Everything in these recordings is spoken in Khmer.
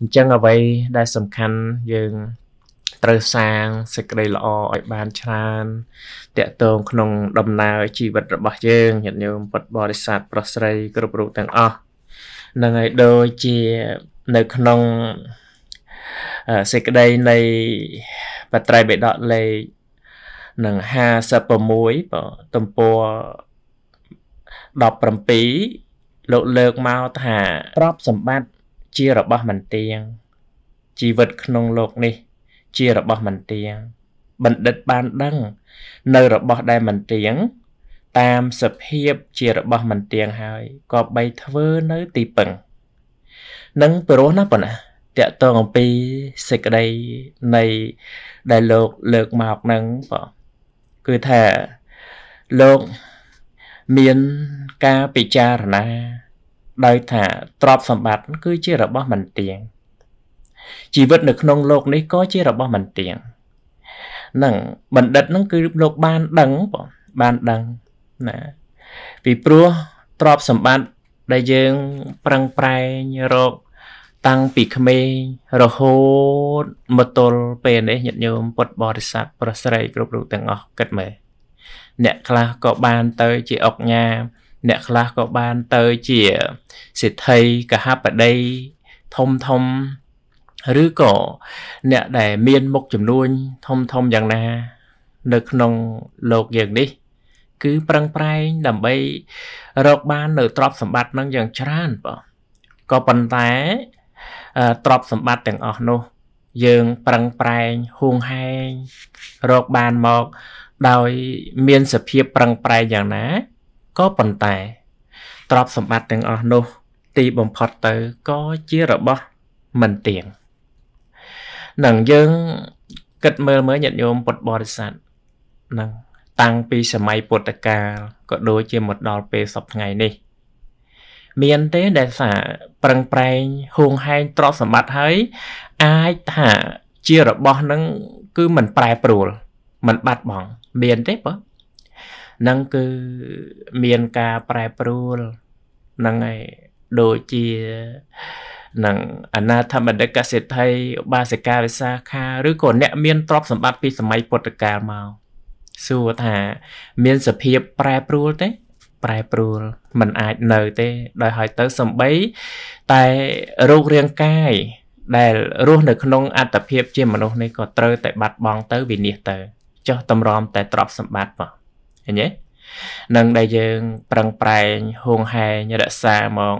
អញ្ចឹងអ្វីដែលសំខាន់យើងត្រូវសាងសេចក្តីល្អឲ្យបានច្រើនតកតងក្នុងដំណើរជីវិតរបស់យើងញាតិញោមពុទ្ធបរិស័ទប្រុសស្រីគ្រប់រូបទាំងអស់នឹងឲ្យដូចជានៅក្នុងសេចក្តីនៃបត្រៃបិដកលេខនឹង56បើទំព័រ17លោកលើកមកថាទ្រព្យសម្បត្តិ ជារបស់មិនទៀងជីវិតក្នុងលោកនេះ ជារបស់មិនទៀងបណ្ឌិតបានដឹង នៅរបស់ដែលមិនទៀងតាមសភាពជារបស់មិនទៀងហើយក៏បីធ្វើនៅទីពឹងនឹងព្រោះណាប៉ុណ្ណាតកតងអំពីសេចក្តីនៃដែលលោកលើកមកហ្នឹងបងគឺថាលោកមានការពិចារណា ដោយថាទ្រព្យសម្បត្តិគឺជារបស់មិនទៀងជីវិតនៅក្នុងโลกនេះក៏ជារបស់មិនទៀងនឹងបណ្ឌិតនឹងគឺលោកបានដឹងបងបានដឹងណាពីព្រោះទ្រព្យសម្បត្តិដែលយើងប្រឹងប្រែងរកតាំងពីក្មេងរហូតមកទល់ពេលនេះញាតិញោមពុទ្ធបរិស័ទប្រស្រីគ្រប់រូបទាំងអស់គិតមើលអ្នកខ្លះក៏បានទៅជាអុកញ៉ា អ្នកខ្លះក៏បានទៅជាសិទ្ធិកហបតីធំធំឬក៏អ្នកដែលមានមុខចំនួនធំធំយ៉ាងណា នៅក្នុងលោកយើងនេះ គឺប្រឹងប្រែងដើម្បីរកបាននៅទ្រព្យសម្បត្តិនឹងយ៉ាងច្រើនបងក៏ប៉ុន្តែទ្រព្យសម្បត្តិទាំងអស់នោះយើងប្រឹងប្រែងហួងហែងរកបានមកដោយមានសភាពប្រឹងប្រែងយ៉ាងណា ក៏ប៉ុន្តែទ្រព្យសម្បត្តិទាំងអស់នោះ ទីបំផុតទៅក៏ជារបស់មិនទៀងនឹងយើងគិតមើលមើលញាតិញោមពុទ្ធបរិស័ទនឹងតាំងពីសម័យពុទ្ធកាលក៏ដូចជាមកដល់ពេលសពថ្ងៃនេះ មានទេដែលថាប្រឹងប្រែងហួងហែងទ្រព្យសម្បត្តិហើយអាចថាជារបស់នឹងគឺមិនប្រែប្រួលមិនបាត់បង់មានទេបើ នឹងគឺមានការប្រែប្រួលនឹងឯដូចជានឹងអនាធម្មដិកសិទ្ធិបាសិកាវិសាខាឬក៏អ្នកមានទ្រព្យសម្បត្តិពីសម័យពុទ្ធកាលមកសួរថា មានសភាពប្រែប្រួលទេ ប្រែប្រួលมันអាចនៅទេដោយហើយទៅសំបី តែរោគរាងកាយដែលរស់នៅក្នុងអត្តភាពជាមនុស្សនេះក៏ត្រូវតែបាត់បង់ទៅវិនិច្ឆ័យទៅចុះតម្រាំតែទ្រព្យសម្បត្តិបង ឃើញទេនឹងដែលយើងប្រឹងប្រែងហួងហែងរក្សាមក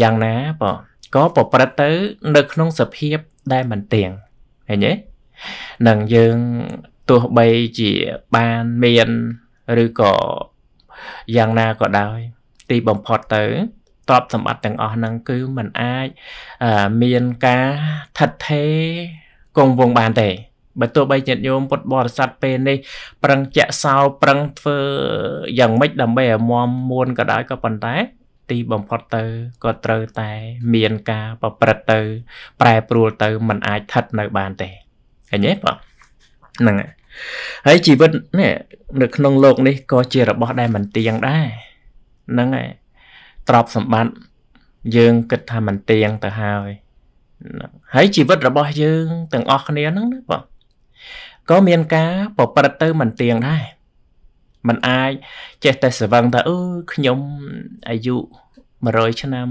យ៉ាងណាបងក៏ប្រព្រឹត្តទៅ នៅក្នុងសភាពដែលមិនទៀងឃើញទេនឹងយើងទោះបីជាបានមានឬក៏យ៉ាងណាក៏ដោយ ទីបំផុតទៅទ្រព្យសម្បត្តិទាំងអស់ហ្នឹងគឺมันអាចមានការថិតថេរគង់វង្សបានទេ បើទោះបីញាតិញោមពុទ្ធបរិស័ទពេលនេះប្រឹងចាក់សោប្រឹងធ្វើយ៉ាងម៉េចដើម្បីឲ្យមមមួនក៏ដោយក៏ប៉ុន្តែទីបំផុតទៅក៏ត្រូវតែមានការប្រព្រឹត្តទៅ ប្រែប្រួលទៅมันអាចថិតនៅបានទេឃើញទេបងហ្នឹងហើយជីវិតនេះនៅក្នុងโลกនេះក៏ជារបស់ដែលមិនទៀងដែរហ្នឹងហើយទ្រព្យសម្បត្តិយើងគិតថាមិនទៀងទៅហើយហើយជីវិតរបស់យើងទាំងអស់គ្នាហ្នឹងណាបង ក៏មានការប្រព្រឹត្តទៅមិនទៀងដែរมันអាចចេះតែស្វឹងថាអឺខ្ញុំអាយុ100ឆ្នាំ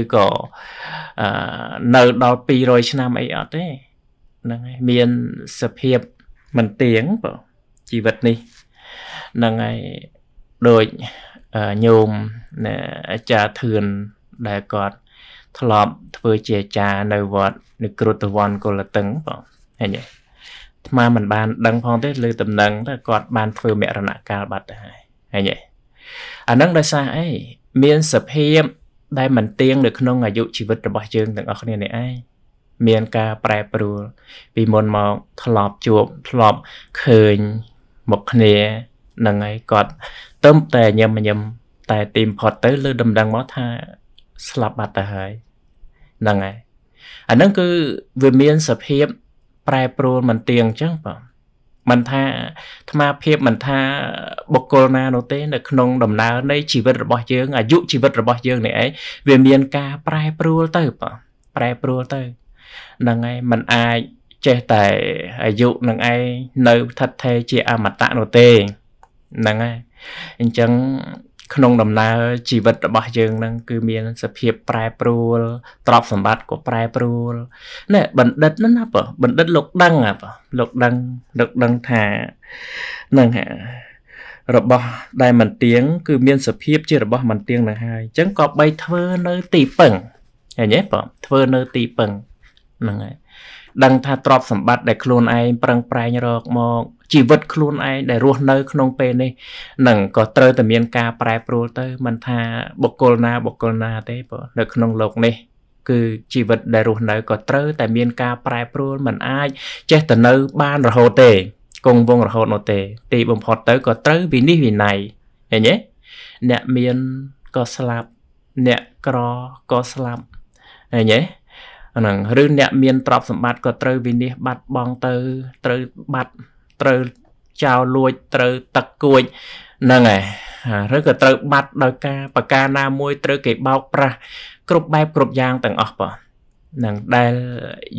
ឬក៏អឺនៅដល់200ឆ្នាំអីអត់ទេហ្នឹងហើយមានសភាពមិនទៀងបើជីវិតនេះហ្នឹងហើយដូចញោមអាចារ្យធឿនដែលគាត់ធ្លាប់ធ្វើជាអាចារ្យនៅវត្តនៅគ្រុតវ័នកុលតឹងបងឃើញទេ ថ្មមិនបានដឹងផងទេលើតំណែងតែគាត់បានធ្វើមរណកាលបាត់ទៅហើយឃើញទេអានឹងដោយសារអីមានសភាពដែលមិនទៀងនៅក្នុងអាយុជីវិតរបស់យើងទាំងអស់គ្នានេះឯងមានការប្រែប្រួលពីមុនមកធ្លាប់ជួបធ្លាប់ឃើញមកគ្នានឹងហើយគាត់ទៅតែញឹមញឹមតែទីមផុតទៅលើដំណឹងមកថាស្លាប់បាត់ទៅហើយហ្នឹងហើយអាហ្នឹងគឺវាមានសភាព ប្រែប្រួលមិនទៀងអញ្ចឹងបងមិនថាអាត្មាភាពមិនថាបុគ្គលណានោះទេ នៅក្នុងដំណើរនៃជីវិតរបស់យើងអាយុជីវិតរបស់យើងនេះឯងវាមានការប្រែប្រួលទៅបងប្រែប្រួលទៅហ្នឹងហើយมันអាចចេះតែអាយុនឹងឯងនៅថិតថេរជាអមតៈនោះទេហ្នឹងហើយអញ្ចឹង ក្នុងដំណើរជីវិតរបស់យើងនឹងគឺមានសភាពប្រែប្រួលទ្រព្យសម្បត្តិក៏ប្រែប្រួលណែបណ្ឌិតហ្នឹងណាបើបណ្ឌិតលោកដឹងហ่ะបើលោកដឹងលោកដឹងថានឹងរបស់ដែលមិនទៀងគឺមានសភាពជារបស់មិនទៀងនឹងហើយអញ្ចឹងក៏បីធ្វើនៅទីពឹងឃើញទេបងធ្វើនៅទីពឹងហ្នឹងហើយដឹងថាទ្រព្យសម្បត្តិដែលខ្លួនឯងប្រឹងប្រែងរកមក ជីវិតខ្លួនឯងដែលរស់នៅក្នុងពេលនេះនឹងក៏ត្រូវតែមានការប្រែប្រួលទៅមិនថាបុគ្គលណាបុគ្គលណាទេបងនៅក្នុងโลกនេះគឺជីវិតដែលរស់នៅក៏ត្រូវតែមានការប្រែប្រួលមិនអាចចេះតែនៅបានរហូតទេគង់វងរហូតនោះទេ ទីបំផុតទៅក៏ត្រូវវិនិច្ឆ័យវិន័យឃើញទេអ្នកមានក៏ស្លាប់អ្នកក្រក៏ស្លាប់ឃើញទេហ្នឹងឬអ្នកមានទ្រព្យសម្បត្តិក៏ត្រូវវិនិច្ឆ័យបាត់បង់ទៅត្រូវបាត់ ត្រូវចោលលួចត្រូវទឹកគួចហ្នឹងហើយឬក៏ត្រូវបាត់ដោយការប្រការណាមួយត្រូវគេបោកប្រាស់គ្រប់បែបគ្រប់យ៉ាងទាំងអស់បងនឹងដែល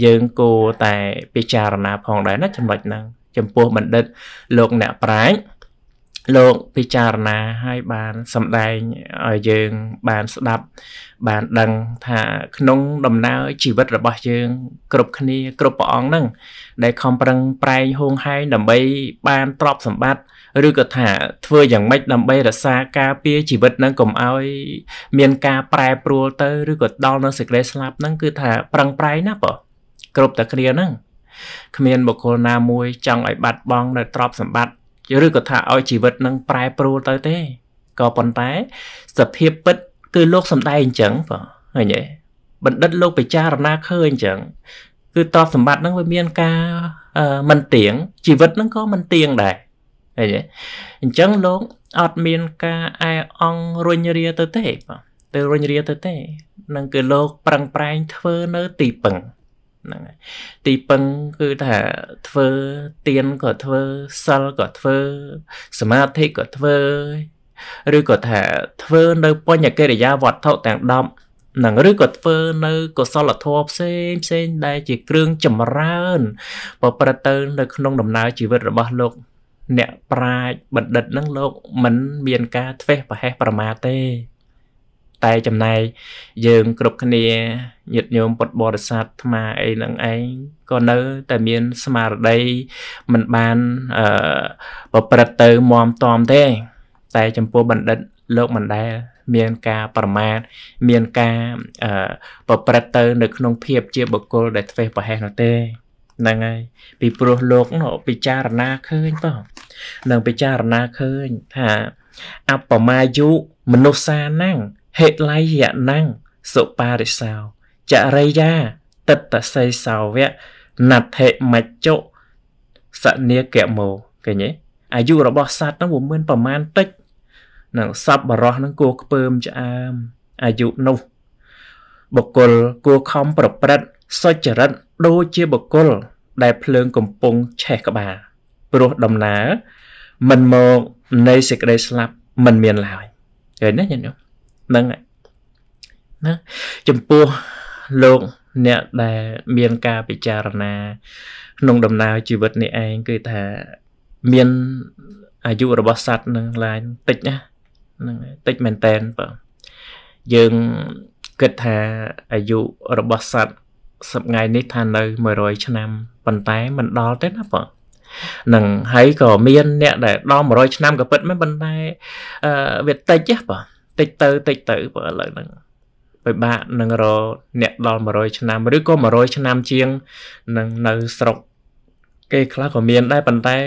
យើងគួរតែពិចារណាផងដែរណាចំណុចហ្នឹងចំពោះបណ្ឌិតលោកអ្នកប្រាជ្ញ លោកពិចារណាឲ្យបានសម្ដែងឲ្យយើងបានស្ដាប់ បានដឹងថាក្នុងដំណើរជីវិតរបស់យើង គ្រប់គ្នាគ្រប់ព្រះអង្គហ្នឹងដែលខំប្រឹងប្រែងហួងហែងដើម្បីបានទ្រព្យសម្បត្តិឬក៏ថាធ្វើយ៉ាងម៉េចដើម្បីរក្សាការពារជីវិតហ្នឹងកុំឲ្យ មានការប្រែប្រួលទៅឬក៏ដល់នៅសេចក្តីស្លាប់ហ្នឹងគឺថាប្រឹងប្រែងណាបងគ្រប់តែគ្នាហ្នឹងគ្មានបុគ្គលណាមួយចង់ឲ្យបាត់បង់នៅទ្រព្យសម្បត្តិ ឬក៏ថាឲ្យជីវិតនឹងប្រែប្រួលទៅទេក៏ប៉ុន្តែសភាពពិត គឺលោកសំដែងអញ្ចឹងបងឃើញទេបណ្ឌិតលោកពិចារណាឃើញអញ្ចឹងគឺទ្រព្យសម្បត្តិហ្នឹងវាមានការមិនទៀងជីវិតហ្នឹងក៏មិនទៀងដែរឃើញទេអញ្ចឹងលោកអត់មានការអែអងរុញរាទៅទេបងទៅរុញរាទៅទេនឹងគឺលោកប្រឹងប្រែងធ្វើនៅទីពឹង ហ្នឹងហើយទីពឹងគឺថាធ្វើទៀនក៏ធ្វើសិលក៏ធ្វើ សមាធិក៏ធ្វើឬក៏ថាធ្វើនៅបញ្ញកិរិយាវត្ថុទាំង10នឹងឬក៏ធ្វើនៅកុសលធម៌ផ្សេងផ្សេងដែលជាគ្រឿងចម្រើនប្រព្រឹត្តទៅនៅក្នុងដំណើរជីវិតរបស់លោក អ្នកប្រាជ្ញបណ្ឌិតនឹងលោកមិនមានការធ្វេសប្រហែសប្រមាទទេ តែចំណែកយើងគ្រប់គ្នាញាតិញោមពុទ្ធបរិស័ទអាត្មាអីនឹងឯងក៏នៅតែមានស្មារតីមិនបានអឺប្រព្រឹត្តទៅមមតំទេ តែចំពោះបណ្ឌិតលោកមិនដែលមានការប្រមាថមានការអឺប្រព្រឹត្តទៅ នៅក្នុងភាពជាបុគ្គលដែលធ្វេសប្រហែសនោះទេហ្នឹងហើយពីព្រោះលោកនោះពិចារណាឃើញបងនឹងពិចារណាឃើញថាអបមាយុមនុស្សា năng ហេ លៃយៈណੰសុបារិសោចរិយាទិតសីសោវៈណដ្ឋិមច្ចុសនាកមោឃើញទេអាយុរបស់សត្វហ្នឹងវាមិនប្រមាណតិចនឹងសពបរោះហ្នឹងគួរខ្ពើមឆ្អើមអាយុនោះបុគ្គលគួរខំប្រព្រឹត្តសុចរិតដូចជាបុគ្គល ដែលភ្លើងកំពុងឆេះក្បាលព្រោះដំណើរមិនមកនៃសេចក្តីស្លាប់មិនមានឡើយឃើញទេញាតិញោម ហ្នឹងណាចំពោះលោកអ្នកដែលមានការពិចារណាក្នុងដំណើរជីវិតនេះឯងគឺថាមានអាយុរបស់សត្វនឹងឡើងតិចណាហ្នឹងតិចមែនតែនបើយើងគិតថាអាយុរបស់សត្វសប្ងៃនេះថានៅ100ឆ្នាំប៉ុន្តែមិនដល់ទេណាបងនឹងហើយក៏មានអ្នកដែលដល់100ឆ្នាំក៏ពិតមែនប៉ុន្តែអឺវាតិចទេបង តិចទៅតិចទៅបើឥឡូវហ្នឹងពិបាកនឹងរអ្នកដល់100ឆ្នាំឬក៏100ឆ្នាំជាងនឹងនៅស្រុកគេខ្លះក៏មានដែរប៉ុន្តែ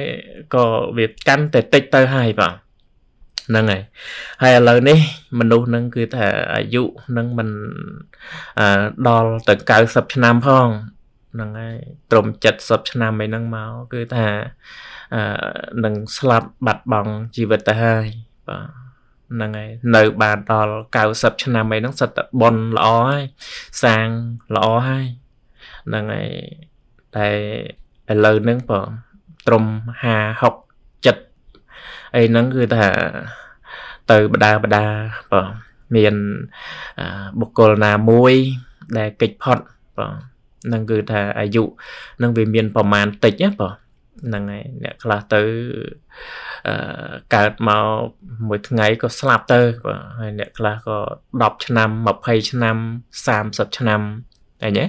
ក៏វាកាន់តែតិចទៅហើយបាទហ្នឹងហើយហើយឥឡូវនេះមនុស្សនឹងគឺថាអាយុនឹងមិនដល់ទៅ90ឆ្នាំផងហ្នឹងហើយត្រឹម70ឆ្នាំអីហ្នឹងមកគឺថានឹងស្លាប់បាត់បង់ជីវិតទៅហើយបាទ ហ្នឹងហើយនៅបានដល់90ឆ្នាំអីហ្នឹងសិតតែបនល្អហើយសាងល្អហើយហ្នឹងហើយតែឥឡូវហ្នឹងបងត្រឹម50 60 7អីហ្នឹងគឺថាទៅបដាបដាបងមានបុគ្គលណាមួយដែលកិច្ចផុតបងហ្នឹងគឺថាអាយុនឹងវាមានប្រមាណតិចណាបង ហ្នឹងហើយអ្នកខ្លះទៅអឺកើតមកមួយថ្ងៃក៏ស្លាប់ទៅបាទហើយអ្នកខ្លះក៏10ឆ្នាំ20ឆ្នាំ30ឆ្នាំអីញ៉េ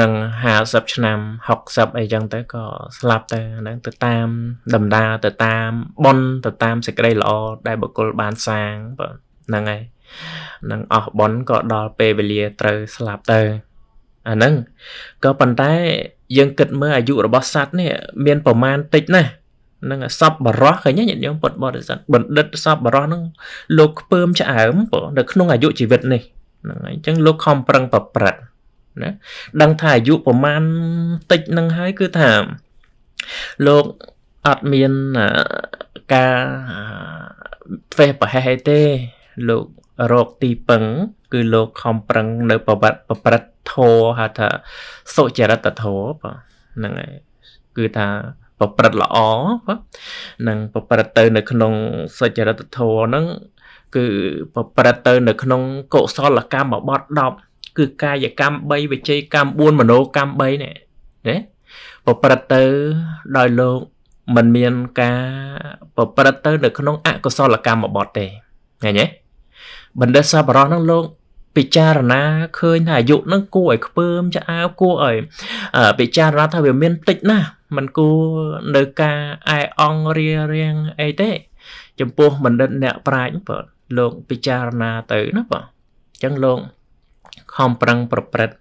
នឹង50ឆ្នាំ60អីចឹងទៅក៏ស្លាប់ទៅហ្នឹងទៅតាមដំណើរទៅតាមបុណ្យទៅតាមសេចក្តីល្អដែលបុគ្គលបានសាងបាទហ្នឹងហើយនឹងអស់បុណ្យក៏ដល់ពេលវេលាត្រូវស្លាប់ទៅអាហ្នឹងក៏ប៉ុន្តែ យើងគិតមើលអាយុរបស់សត្វនេះមានប្រមាណតិចណាស់នឹងសពបរោះឃើញញាតិញោមពុតបរិស័ទបណ្ឌិតសពបរោះនឹងលោកខ្ពើមឆ្អើមនៅក្នុងអាយុជីវិតនេះហ្នឹងហើយអញ្ចឹងលោកខំប្រឹងប្រព្រឹត្តណាដឹងថាអាយុប្រមាណតិចនឹងហើយគឺថាលោកអត់មានការធ្វេសប្រហែសអីទេលោករកទីពឹង គឺលោកខំប្រឹងនៅប្រវត្តិប្រព្រឹត្ត ធម៌ហៅថាសុចរិតធម៌បាទហ្នឹងហើយគឺថាប្រព្រឹត្តល្អបាទនឹងប្រព្រឹត្តទៅនៅក្នុងសុចរិតធម៌ហ្នឹងគឺប្រព្រឹត្តទៅនៅក្នុងកុសលកម្មបទ10គឺកាយកម្ម3វិច័យកម្ម4មโนកម្ម3នេះណាប្រព្រឹត្តទៅដោយលោកมันមានការប្រព្រឹត្តទៅនៅក្នុងអកុសលកម្មបទទេឃើញទេបណ្ឌិតសប្បុរសហ្នឹងលោក ពិចារណាឃើញថាអាយុនឹងគួរឲ្យខ្ពើមឆ្អើគួរឲ្យពិចារណាថាវាមានតិចណាស់มันគួរនៅការអែអង្រារៀងអីទេ ចំពោះបណ្ឌិតអ្នកប្រាជ្ញបាទលោកពិចារណាទៅណាបាទអញ្ចឹងលោកខំប្រឹងប្រព្រឹត្ត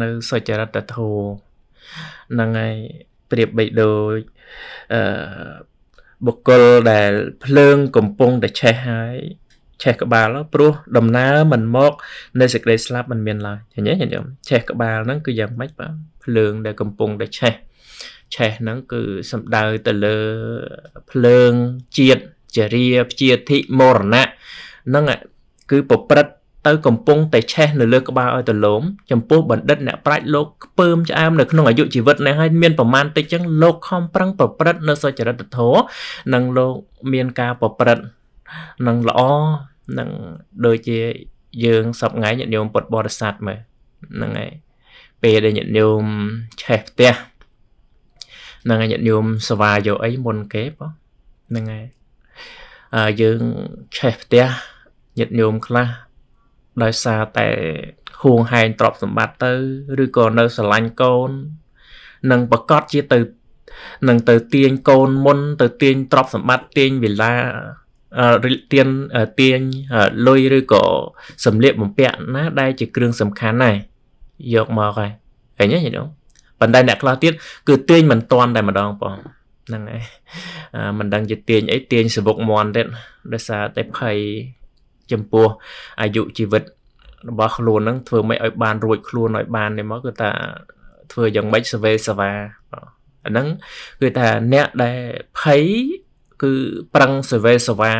នៅសុចរិតធម៌ហ្នឹងហើយប្រៀបបីដូចអឺបុគ្គលដែលភ្លើងកំពុងតែឆេះហើយ ឆេះក្បាលព្រោះដំណើរមិនមកនៃសេចក្តីស្លាប់មិនមានឡើយឃើញទេញញោមឆេះក្បាលហ្នឹងគឺយ៉ាងម៉េចបាទភ្លើងដែលកំពុងតែឆេះឆេះហ្នឹងគឺសំដៅទៅលើភ្លើងជាតិចរិយាព្យាធិមរណៈហ្នឹងគឺប្រព្រឹត្តទៅកំពុងតែឆេះនៅលើក្បាលឲ្យទៅលោមចំពោះបណ្ឌិតអ្នកប្រាជ្ញលោកខ្ពើមឆ្អើមនៅក្នុងអាយុជីវិតនេះហើយមានប្រមាណតិចចឹងលោកខំប្រឹងប្រព្រឹត្តនៅសុចរិតធម៌និងលោកមានការប្រព្រឹត្ត នឹងល្អនឹងដូចជាយើងសពថ្ងៃញាតិញោមពុទ្ធបរិស័ទមើលហ្នឹងហើយពេលដែលញាតិញោមឆេះផ្ទះហ្នឹងហើយញាតិញោមសវាយកអីមុនគេបងហ្នឹងហើយអឺយើងឆេះផ្ទះញាតិញោមខ្លះដោយសារតែហួងហែងទ្រព្យសម្បត្តិទៅឬក៏នៅស្រឡាញ់កូននឹងប្រកាសជាទៅនឹងទៅទាញកូនមុន ទៅទាញទ្រព្យសម្បត្តិទាញវិឡា ទានទាញលុយឬក៏សម្លៀកបំពាក់ណាដែលជាគ្រឿងសំខាន់ណាស់យកមកហើយឃើញទេញ៉ឹងប៉ុន្តែអ្នកខ្លះទៀតគឺទាញមិនតាន់តែម្ដងបងហ្នឹងហើយមិនដឹងជាទាញអីទាញសវុកមន់ទៀតដោយសារតែភ័យចំពោះអាយុជីវិតរបស់ខ្លួនហ្នឹងធ្វើមិនឲ្យបានរួចខ្លួនឲ្យបាននេះមកគឺថាធ្វើយ៉ាងម៉េចសវេសវាអាហ្នឹងគឺថាអ្នកដែលភ័យ គឺប្រឹងសវេសវា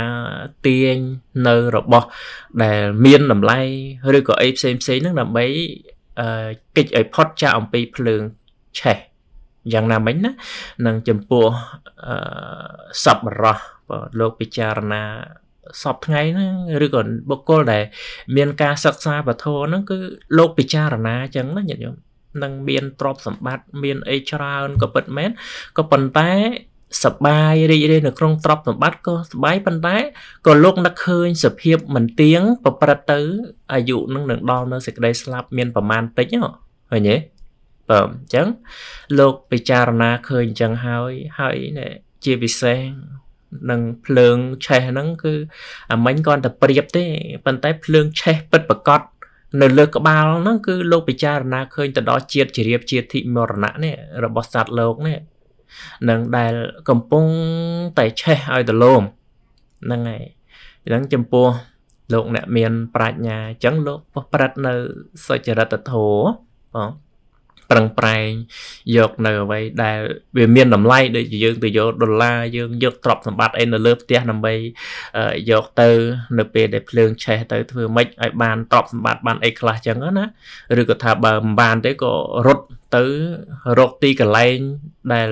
ទាញនៅរបស់ដែលមានតម្លៃឬក៏អីផ្សេងផ្សេងហ្នឹងដើម្បីអឺកិច្ចឲ្យផុតចាកអំពីភ្លើងឆេះយ៉ាងណាមិញណានឹងចំពោះអឺសពរោះលោកពិចារណាសពថ្ងៃហ្នឹងឬក៏បុគ្គលដែល មានការសិក្សាពធហ្នឹងគឺលោកពិចារណាអញ្ចឹងណាញាតិញោមនឹងមានទ្រព្យសម្បត្តិមានអីច្រើនក៏ពិតមែនក៏ប៉ុន្តែ សបាយរីករាយនៅក្នុងទ្រព្យសម្បត្តិក៏សបាយប៉ុន្តែក៏លោកនឹកឃើញសភាពមិនទៀងប្រព្រឹត្តទៅអាយុនឹងនឹងដល់នៅសេចក្តីស្លាប់មានប្រមាណតិចហ៎ឃើញទេបើអញ្ចឹងលោកពិចារណាឃើញអញ្ចឹងហើយហើយជាពិសេសនឹងភ្លើងឆេះហ្នឹងគឺអាមិញគាត់តែប្រៀបទេប៉ុន្តែភ្លើងឆេះពិតប្រកបនៅលើក្បាលហ្នឹងគឺលោកពិចារណាឃើញទៅដល់ជាតិជ្រាបជាតិមរណៈនេះរបស់សត្វលោកនេះ នឹងដែលកំពុងតែឆេះឲ្យទលោមហ្នឹងហើយអញ្ចឹងចំពោះលោកអ្នកមានប្រាជ្ញាអញ្ចឹងលោកប្រព្រឹត្តនៅសុចរិតធម៌បង ប្រឹងប្រែងយកនៅអ្វីដែលវាមានតម្លៃដូចជាយើងទៅយកដុល្លារយើងយកទ្រព្យសម្បត្តិអីនៅលើផ្ទះដើម្បីយកទៅនៅពេលដែលភ្លើងឆេះទៅធ្វើម៉េចឲ្យបានទ្រព្យសម្បត្តិបានអីខ្លះចឹងណាឬក៏ថាបើមិនបានទេក៏រត់ទៅរកទីកន្លែងដែល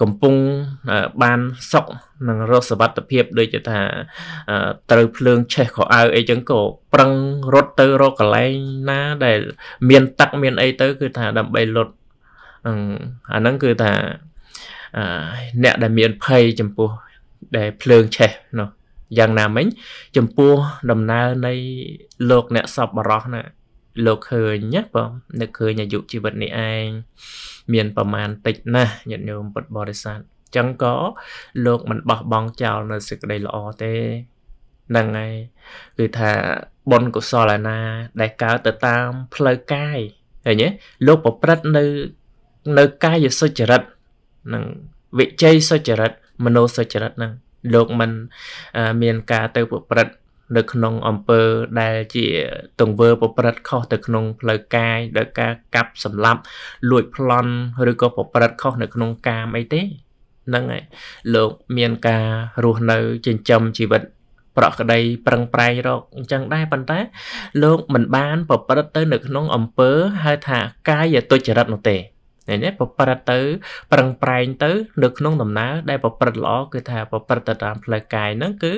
កំពុងបានសុខនឹងរកសវត្ថភាពដូចជាថាត្រូវភ្លើងឆេះខោអាវអីចឹងក៏ប្រឹងរត់ទៅរកកន្លែងណាដែល មានទឹកមានអីទៅ គឺថាដើម្បីលុតអាហ្នឹងគឺថាអ្នកដែលមានភ័យចំពោះដែលភ្លើងឆេះនោះយ៉ាងណាមិញ ចំពោះដំណើរនៃលោកអ្នកសពបរោះណាលោកឃើញណាបងនឹកឃើញអាយុជីវិតនេះឯង មានប្រមាណតិចណាស់ញាតិញោមពុទ្ធបរិស័ទចឹងក៏លោកមិនបោះបង់ចោលនៅសេចក្តីល្អទេហ្នឹងហើយគឺថាបុណ្យកុសលឯណា ដែលកើតទៅតាមផ្លូវកាយឃើញទេលោកប្រព្រឹត្តនៅនៅកាយសុចរិតនឹងវិជ័យសុចរិតមនោសុចរិតហ្នឹងលោកមិនមានការទៅប្រព្រឹត្ត នៅក្នុងអំពើដែលជាទង្វើប្រព្រឹត្តខុសទៅក្នុងផ្លូវកាយដោយការកាប់សម្លាប់លួចប្លន់ឬក៏ប្រព្រឹត្តខុសនៅក្នុងកាមអីទេហ្នឹងហើយលោកមានការរស់នៅចិញ្ចឹមជីវិតប្រក្តីប្រឹងប្រែងរកអញ្ចឹងដែរប៉ុន្តែលោកមិនបានប្រព្រឹត្តទៅនៅក្នុងអំពើហៅថាកាយទុច្ចរិតនោះទេ នេះនេះប្រព្រឹត្តទៅប្រឹងប្រែងទៅ នៅក្នុងដំណើរដែលប្រព្រឹត្តល្អគឺថាប្រព្រឹត្តទៅតាមផ្លូវកាយហ្នឹងគឺ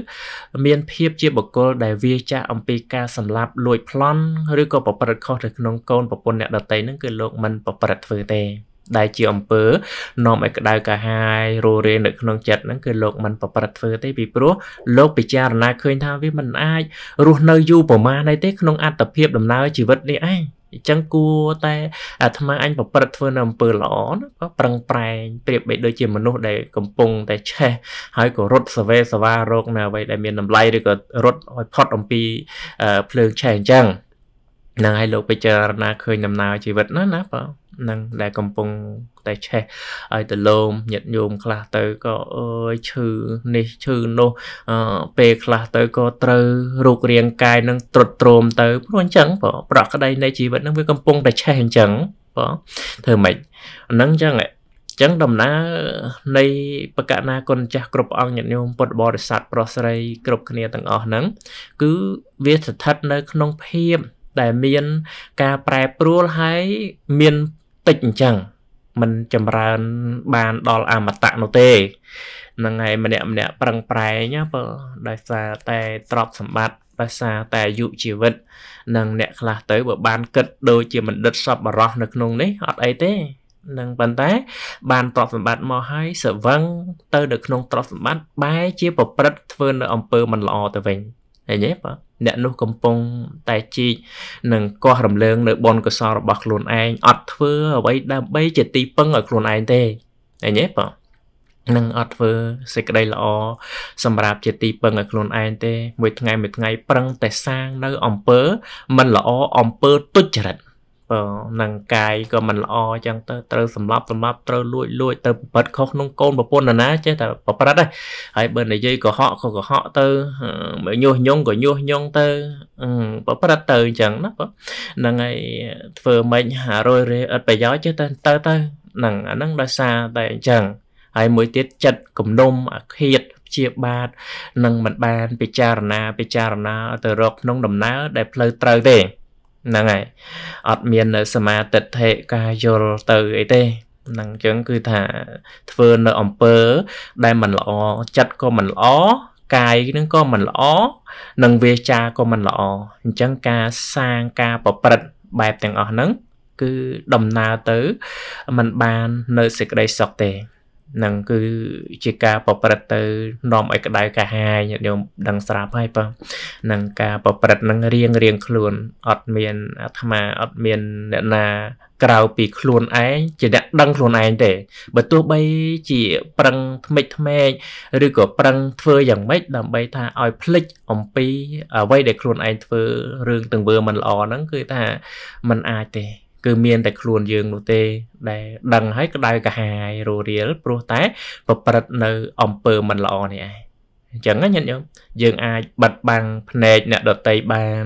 មានភាពជាបុគ្គលដែលវាចាស់អំពីការសម្លាប់លួចប្លន់ឬក៏ប្រព្រឹត្តខុសទៅក្នុងកូនប្រពន្ធអ្នកដតីហ្នឹងគឺលោកមិនប្រព្រឹត្តធ្វើទេដែលជាអំពើនាំឲ្យក្តៅកាហាយរੂរេនៅក្នុងចិត្តហ្នឹងគឺលោកមិនប្រព្រឹត្តធ្វើទេពីព្រោះលោកពិចារណាឃើញថាវាមិនអាចរស់នៅយូរប្រមាណទេក្នុងអត្តភាពដំណើរជីវិតនេះឯង អញ្ចឹងគួរតែអាត្មាអញប្រព្រឹត្តធ្វើនៅអំពើល្អណាក៏ប្រឹងប្រែងប្រៀបបីដូចជាមនុស្សដែលកំពុងតែឆេះហើយក៏រត់សវេសវារោគនៅអ្វីដែលមានតម្លៃឬក៏រត់ឲ្យផុតអំពីភ្លើងឆេះអញ្ចឹងហ្នឹងហើយលោកពិចារណាឃើញដំណើរជីវិតណាណាបង នឹងដែលកំពុងតែឆេះឲ្យទៅលោមញាតញោមខ្លះទៅក៏អើយឈឺនេះឈឺនោះពេលខ្លះទៅក៏ត្រូវរូបរាងកាយនឹងត្រុតត្រោមទៅព្រោះអញ្ចឹងបងប្រក្តីនៃជីវិតនឹងវាកំពុងតែឆេះអញ្ចឹងបងធ្វើម៉េចអាហ្នឹងអញ្ចឹងចឹងដំណើរនៃបកណាគុណចាស់គ្រប់អង្គញាតិញោមពុទ្ធបរិស័ទប្រុសស្រីគ្រប់គ្នាទាំងអស់ហ្នឹងគឺវាស្ថិតនៅក្នុងភាពដែលមានការប្រែប្រួលហើយមាន តិចអញ្ចឹងมันចម្រើនបានដល់អមតៈនោះទេហ្នឹងហើយម្នាក់ម្នាក់ប្រឹងប្រែងបើដោយសារតែទ្រព្យសម្បត្តិដោយសារតែអាយុជីវិត និងអ្នកខ្លះទៅបើបានគិតដូចជាបណ្ឌិតសពបរោះនៅក្នុងនេះអត់អីទេនឹងប៉ុន្តែ បានទ្រព្យសម្បត្តិមកហើយសវឹងទៅនៅក្នុងទ្រព្យសម្បត្តិបែរជាប្រព្រឹត្តធ្វើនៅអំពើមិនល្អទៅវិញ ឃើញទេបាទអ្នកនោះកំពុងតែជីកនឹងកោះរំលើងនៅបនកសលរបស់ខ្លួនឯងអត់ធ្វើអ្វីដើម្បីជាទីពឹងឲ្យខ្លួនឯងទេឃើញទេបងនឹងអត់ធ្វើសេចក្តីល្អសម្រាប់ជាទីពឹងឲ្យខ្លួនឯងទេ មួយថ្ងៃមួយថ្ងៃប្រឹងតែសាងនៅអំពើមិនល្អអំពើទុច្ចរិតបើ នឹងកាយក៏មិនល្អអញ្ចឹងទៅត្រូវសម្លាប់សម្លាប់ត្រូវលួចលួចទៅប្រព្រឹត្តខុសក្នុងកូនប្រពន្ធណាចេះតែប្រព្រឹត្តដែរហើយបើនិយាយកុហកក៏កុហកទៅញុះញង់ក៏ញុះញង់ទៅប្រព្រឹត្តទៅអញ្ចឹងណាបងហ្នឹងហើយធ្វើមិនរយរេអត់ប្រយោជន៍ចេះតែទៅទៅហ្នឹងអាហ្នឹងដោយសារតែអញ្ចឹងហើយមួយទៀតចិត្តគំនុំអាឃាតជាបាតនឹងមិនបានពិចារណាពិចារណាទៅរកក្នុងដំណើរដែលផ្លូវត្រូវទេ ហ្នឹងហើយអត់មាននៅសមាទិដ្ឋិការយល់ទៅអីទេហ្នឹងអញ្ចឹងគឺថាធ្វើនៅអំពើដែលមិនល្អចិត្តក៏មិនល្អកាយនឹងក៏មិនល្អនិងវាចាក៏មិនល្អអញ្ចឹងការសាងការប្រព្រឹត្តបែបទាំងអស់ហ្នឹងគឺដំណើរទៅมันបាននៅសេចក្តីសុខទេ នឹងគឺជាការប្រព្រឹត្តទៅនាំឲ្យក្តៅកាហាយញាតិញោមដឹងស្រាប់ហើយបងនឹងការប្រព្រឹត្តនឹងរៀងរៀងខ្លួនអត់មានអាត្មាអត់មានអ្នកណាក្រៅពីខ្លួនឯងជាអ្នកដឹងខ្លួនឯងទេបើទោះបីជាប្រឹងថ្មិចថ្មែកឬក៏ប្រឹងធ្វើយ៉ាងម៉េចដើម្បីថាឲ្យភ្លេចអំពីអ្វីដែលខ្លួនឯងធ្វើរឿងទាំងវើមិនល្អហ្នឹងគឺថាมันអាចទេ គឺមានតែខ្លួនយើងនោះទេ ដែលដឹងហើយក្តៅកាហាយរੂរៀលព្រោះតែ ប្រព្រឹត្តនៅអំពើមិនល្អនេះឯងអញ្ចឹងណាញាតិញោមយើងអាចបិទបាំងភ្នែកអ្នកដតីបាន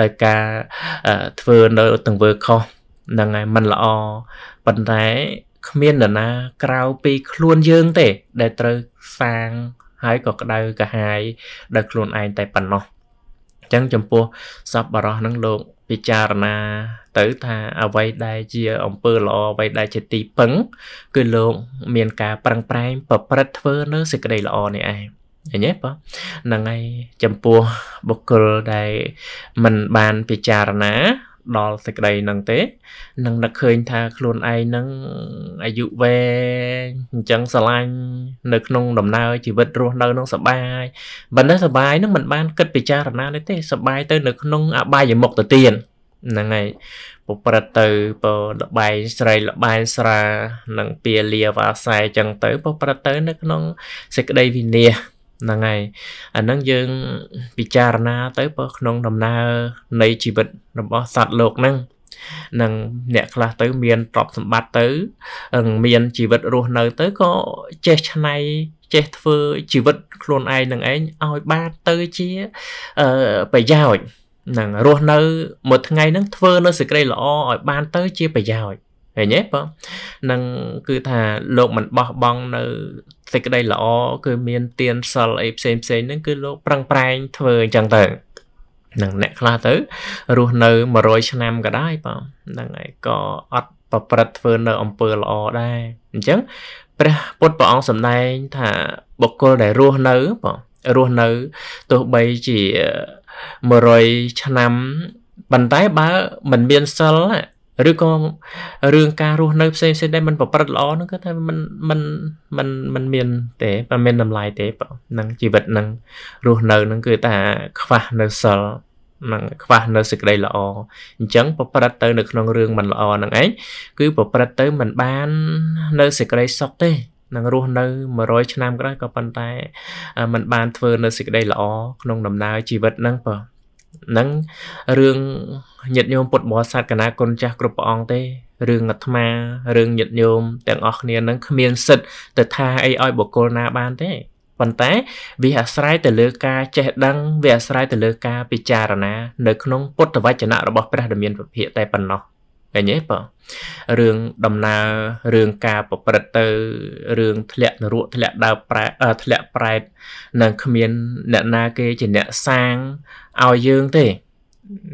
ដោយការធ្វើនៅទង្វើខុសហ្នឹងហើយមិនល្អប៉ុន្តែគ្មាននរណាក្រៅពីខ្លួនយើងទេ ដែលត្រូវសាងហើយក៏ក្តៅកាហាយដោយខ្លួនឯងតែប៉ុណ្ណោះអញ្ចឹងចំពោះសពបរោះហ្នឹងលោក ពិចារណាទៅថាអ្វីដែលជាអំពើល្អអ្វីដែលជាទីពឹង គឺលោកមានការប្រឹងប្រែងប្រព្រឹត្តធ្វើនៅសេចក្តីល្អនេះឯងឃើញទេបងហ្នឹងហើយចំពោះបុគ្គលដែលមិនបានពិចារណា ដល់សេចក្តីហ្នឹងទេនឹងនឹកឃើញថាខ្លួនឯងហ្នឹងអាយុវែងអញ្ចឹងស្រឡាញ់នៅក្នុងដំណើរជីវិតរស់នៅនឹងសបាយប៉ុន្តែសបាយហ្នឹងមិនបានគិតពិចារណាទេទេសបាយទៅនៅក្នុងអបាយមុខទៅទៀតហ្នឹងហើយពព្រឹត្តទៅពលបែងស្រីលបែងស្រានឹងពាលាវាស័យចឹងទៅពព្រឹត្តទៅនៅក្នុងសេចក្តីវិន័យ ហ្នឹងហើយអាហ្នឹងយើងពិចារណាទៅបើក្នុងដំណើរនៃជីវិតរបស់សត្វលោកហ្នឹងនឹងអ្នកខ្លះទៅមានទ្រព្យសម្បត្តិទៅមានជីវិតរស់នៅទៅក៏ចេះឆ្នៃចេះធ្វើជីវិតខ្លួនឯងនឹងឯងឲ្យបានទៅជាប្រយោជន៍នឹងរស់នៅមួយថ្ងៃហ្នឹងធ្វើនៅសេចក្តីល្អឲ្យបានទៅជាប្រយោជន៍ឃើញទេបងនឹងគឺថាលោកមិនបោះបង់នៅ សេចក្តីល្អគឺមានទានសិលអីផ្សេងផ្សេងហ្នឹងគឺលោកប្រឹងប្រែងធ្វើអញ្ចឹងទៅនឹងអ្នកខ្លះទៅរស់នៅ100ឆ្នាំក៏ដែរបងហ្នឹងហើយក៏អត់ប្រព្រឹត្តធ្វើនៅអំពើល្អដែរអញ្ចឹងព្រះពុទ្ធព្រះអង្គសម្ដែងថាបុគ្គលដែលរស់នៅបងរស់នៅទោះបីជា100ឆ្នាំប៉ុន្តែបើមិនមានសិល ឬក៏រឿងការរស់នៅផ្សេងផ្សេងដែលมันប្រព្រឹត្តល្អហ្នឹងគឺថាมันมันมันมันមានទេมันមានតម្លៃទេបងនឹងជីវិតនឹងរស់នៅហ្នឹងគឺថាខ្វះនៅសិលនឹងខ្វះនៅសេចក្តីល្អអញ្ចឹងប្រព្រឹត្តទៅនៅក្នុងរឿងមិនល្អហ្នឹងឯងគឺប្រព្រឹត្តទៅមិនបាននៅសេចក្តីសុខទេនឹងរស់នៅ100ឆ្នាំក្រោយក៏ប៉ុន្តែมันបានធ្វើនៅសេចក្តីល្អក្នុងដំណើរជីវិតហ្នឹងប ងនឹងរឿងញាតិញោមពុទ្ធបរិស័ទកណាគុណចាស់គ្រប់ព្រះអង្គទេរឿងអាត្មារឿងញាតិញោមទាំងអស់គ្នានឹងគ្មានសិទ្ធទៅថាអីឲ្យបុគ្គលណាបានទេប៉ុន្តែវាអាស្រ័យទៅលើការចេះដឹងវាអាស្រ័យទៅលើការពិចារណា នៅក្នុងពុទ្ធវចនៈរបស់ព្រះដែលមានពភាកតែប៉ុណ្ណោះ ឃើញទេបងរឿងដំណើររឿងការប្រព្រឹត្តទៅរឿងធ្លាក់នរកធ្លាក់ដើរប្រែធ្លាក់ប្រែតនឹងគ្មានអ្នកណាគេជាអ្នកសាងឲ្យយើងទេ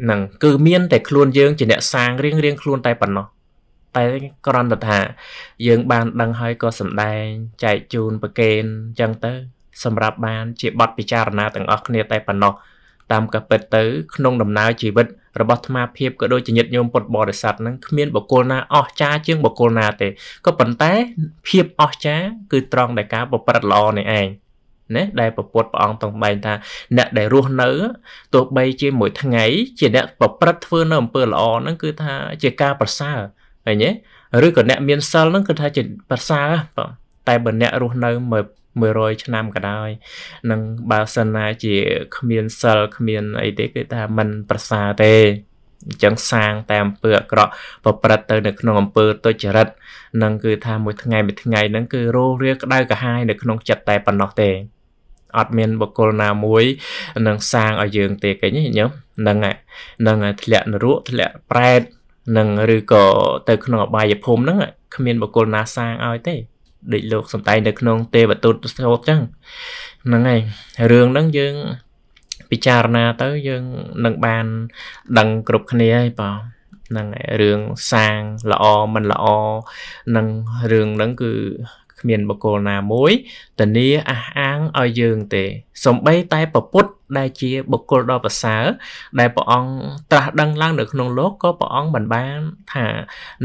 នឹងគឺមានតែខ្លួនយើងជាអ្នកសាងរៀងរៀងខ្លួនតែប៉ុណ្ណោះតែគ្រាន់តែថាយើងបានដឹងហើយក៏សំដែងចែកជូនប្រកេនអញ្ចឹងទៅ សម្រាប់បានជាបទពិចារណាទាំងអស់គ្នាតែប៉ុណ្ណោះតាមកពិតទៅ ក្នុងដំណើរជីវិត របស់អាត្មាភាពក៏ដូចជាញាតិញោមពុទ្ធបរិស័ទហ្នឹងគ្មានបុគ្គលណាអស្ចារ្យជាងបុគ្គលណាទេក៏ប៉ុន្តែភាពអស្ចារ្យគឺត្រង់ដែលការប្រព្រឹត្តល្អនេះឯងណាដែលពពុតព្រះអង្គទ្រង់បែងថាអ្នកដែលរស់នៅទោះបីជាមួយថ្ងៃជាអ្នកប្រព្រឹត្តធ្វើនៅអំពើល្អហ្នឹងគឺថាជាការប្រសើរឃើញទេឬក៏អ្នកមានសិលហ្នឹងគឺថាជាប្រសើរតែបើអ្នករស់នៅមើល 100ឆ្នាំក៏ដោយនឹងបើសិនណាជាគ្មានសិលគ្មានអីទេគឺថាมันប្រសើរទេអញ្ចឹងសាងតែអំពើអាក្រក់ប្រព្រឹត្តទៅនៅក្នុងអំពើទុច្ចរិតនឹងគឺថាមួយថ្ងៃមួយថ្ងៃហ្នឹងគឺរោរាក្តៅកាហាយនៅក្នុងចិត្តតែប៉ុណ្ណោះទេអត់មានបុគ្គលណាមួយនឹងសាងឲ្យយើងទេគេញញឹមនឹងនឹងធ្លាក់នរកធ្លាក់ប្រែតនឹងឬក៏ទៅក្នុងអបាយភូមិហ្នឹងគ្មានបុគ្គលណាសាងឲ្យទេ ដូចលោកសំដែងនៅក្នុងទេវទូតស្ទោកចឹងហ្នឹងហើយរឿងហ្នឹងយើង ពិចារណាទៅយើងនឹងបាន ដឹងគ្រប់គ្នាហើយបងហ្នឹងហើយរឿងសាងល្អមិនល្អនឹងរឿងហ្នឹងគឺ គ្មានបុគ្គលណាមួយធានាអះអាងឲ្យយើងទេសំបីតែពពុទ្ធដែលជាបុគ្គលដ៏ប្រសើរដែលព្រះអង្គត្រាស់ដឹងឡើងនៅក្នុងលោកក៏ព្រះអង្គមិនបានថា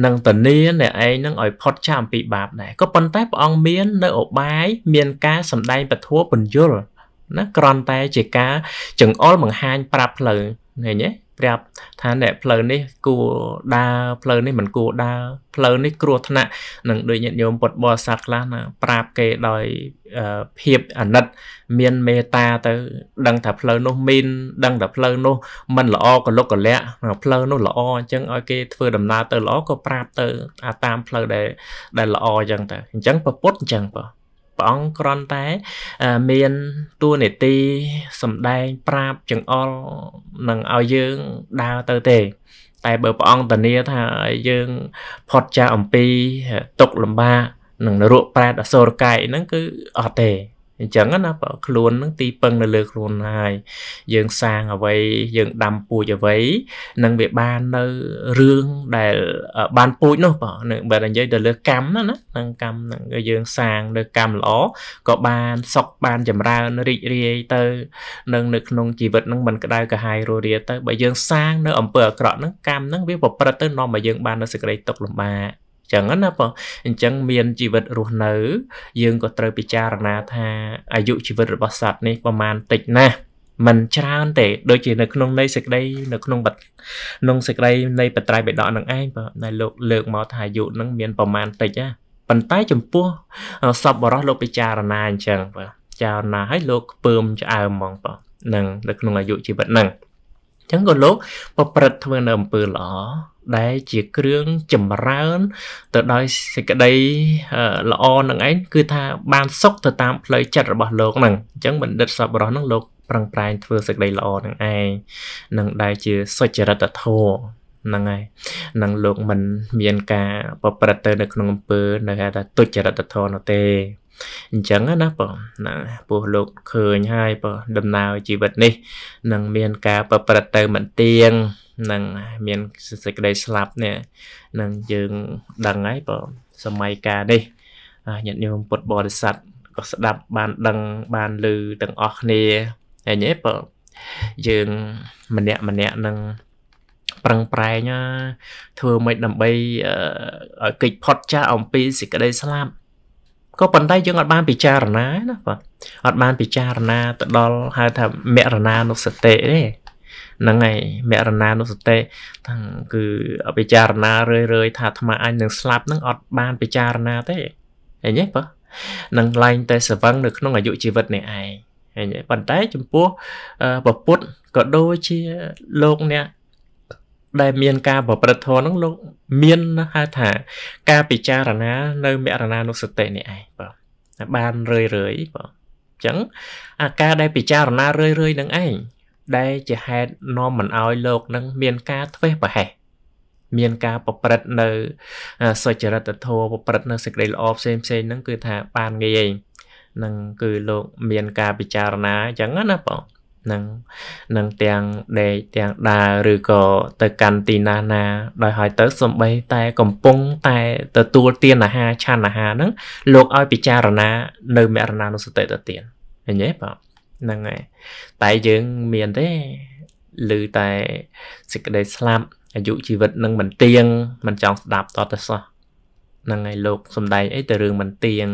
នឹងធានាអ្នកឯងនឹងឲ្យផុតចាកអំពីបាបដែរក៏ប៉ុន្តែព្រះអង្គមាននៅឧបាយមានការសម្ដែងពធัวបញ្យលណាក្រន់តែជាការចង្អុលបង្ហាញប្រាប់ផ្លូវឃើញទេ ប្រាប់ថាអ្នកផ្លូវនេះគួរដើរផ្លូវនេះមិនគួរដើរផ្លូវនេះគ្រោះថ្នាក់នឹងដូចញាតិញោមពុទ្ធបរិស័ទខ្លះណាប្រាប់គេដោយភាពអាណិត មានមេត្តាទៅ ដឹងថាផ្លូវនោះមានដឹងថាផ្លូវនោះមិនល្អក៏លុកកលៈផ្លូវនោះល្អអញ្ចឹងឲ្យគេធ្វើដំណើរទៅល្អក៏ប្រាប់ទៅ អាតាមផ្លូវដែលដែលល្អអញ្ចឹងទៅអញ្ចឹងប្រពុតអញ្ចឹងបើ ព្រះអង្គគ្រាន់តែមានតួនាទីសំដែងប្រាប់ចង្អុលនឹងឲ្យយើងដើរទៅទេ តែបើព្រះអង្គធានាថាយើងផុតចាកអំពីទុកលំបាកនឹងនរកប្រែតអសុរកាយហ្នឹងគឺអត់ទេឃ អញ្ចឹងណាបើខ្លួននឹងទីពឹងនៅលើខ្លួនហើយយើងសាងអ្វីយើងដាំពូជអ្វីនឹងវាបាននៅរឿងដែលបានពូជនោះបើនឹងបើនិយាយទៅលើកម្មណាណានឹងកម្មនឹងយើងសាងនៅកម្មល្អក៏បានសុខបានចម្រើនរីករាយទៅនឹងនៅក្នុងជីវិតនឹងមិនក្តៅក្រហាយរស់រាទៅបើយើងសាងនៅអំពើអាក្រក់នឹងកម្មនឹងវាប្រព្រឹត្តទៅនាំឲ្យយើងបាននៅសេចក្តីទុក្ខលំបាក ចឹងណាបងអញ្ចឹងមានជីវិតរស់នៅ យើងក៏ត្រូវពិចារណាថាអាយុជីវិតរបស់សត្វនេះប្រហែលតិចណាស់มันច្រើនទេដូចជានៅក្នុងនៃសេចក្តីនៅក្នុងក្នុងសេចក្តីនៃបត្រៃបិដកនឹងឯងបើដែលលោកលើកមកថាអាយុនឹងមានប្រមាណតិចណាប៉ុន្តែចំពោះសពបរោះលោកពិចារណាអញ្ចឹងបើចារណាឲ្យលោកខ្ពើមឆ្អើមហ្មងបើនឹងនៅក្នុងអាយុជីវិតហ្នឹងអញ្ចឹងក៏លោកប្រព្រឹត្តធ្វើនៅអំពើល្អ ដែលជាគ្រឿងចម្រើន ទៅដោយសេចក្តីល្អនឹងឯងគឺថាបានសុខទៅតាមផ្លូវចិត្តរបស់លោកហ្នឹងអញ្ចឹងបណ្ឌិតសពរស់ហ្នឹងលោកប្រឹងប្រែងធ្វើសេចក្តីល្អនឹងឯងនឹងដែលជាសុចរិតធម៌ ហ្នឹងហើយនឹងលោកមិនមានការប្រព្រឹត្តទៅនៅក្នុងអំពើនៅគេថាទុច្ចរិតធម៌នោះទេអញ្ចឹងណាបងណាពោះលោកឃើញហើយបងដំណើរជីវិតនេះនឹងមានការប្រព្រឹត្តទៅមិនទៀងនឹងមានសេចក្តីស្លាប់នេះនឹងយើងដឹងហើយបងសម័យកាលនេះញាតិញោមពុទ្ធបរិស័ទក៏ស្ដាប់បានដឹងបានឮទាំងអស់គ្នាហើយញ៉េបងយើងម្នាក់ម្នាក់នឹង ប្រឹងប្រែងធ្វើមិនដើម្បីឲ្យកិច្ចផុតចាស់អំពីសេចក្តីស្លាប់ក៏ប៉ុន្តែយើងអត់បានពិចារណាណាបាទអត់បានពិចារណាទៅដល់ហៅថាមរណានុសតិទេហ្នឹងហើយមរណានុសតិទាំងគឺពិចារណារឿយរឿយថាអាត្មាអញនឹងស្លាប់ហ្នឹងអត់បានពិចារណាទេឃើញទេបើនឹងឡើងតែសវឹងនៅក្នុងអាយុជីវិតនេះឯងឃើញទេប៉ុន្តែចំពោះពពុទ្ធក៏ដូចជាលោកអ្នក ដែលមានការប្រព្រឹត្តធម៌ហ្នឹងលោកមានហៅថា ការពិចារណានៅមរណានុសតិនេះឯងបាទបានរឿយរឿយបាទអញ្ចឹងអាការដែលពិចារណារឿយរឿយនឹងឯងដែលជាហេតុនាំមិនឲ្យលោកនឹងមានការធ្វេសប្រហែសមានការប្រព្រឹត្តនៅសុចរិតធម៌ប្រព្រឹត្តនៅសេចក្តីល្អផ្សេងផ្សេងហ្នឹងគឺថាបានងាយនឹងគឺលោកមានការពិចារណាអញ្ចឹងណាបង នឹងនឹងទាំងដេកទាំងដើរឬក៏ទៅកាន់ទីណាណាដោយហើយទៅសំបីតែកំពុងតែទទួលទានអាហារឆាន់អាហារហ្នឹងលោកឲ្យពិចារណា នៅមរណានុសតិទៅទៀតឃើញទេបងហ្នឹងហើយតែយើងមានទេឬតែសេចក្តីស្លាប់អាយុជីវិតនឹងមិនទៀងមិនចង់ស្ដាប់តទៅសោះ ហ្នឹងហើយលោកសំដែងអីទៅរឿងមិនទៀង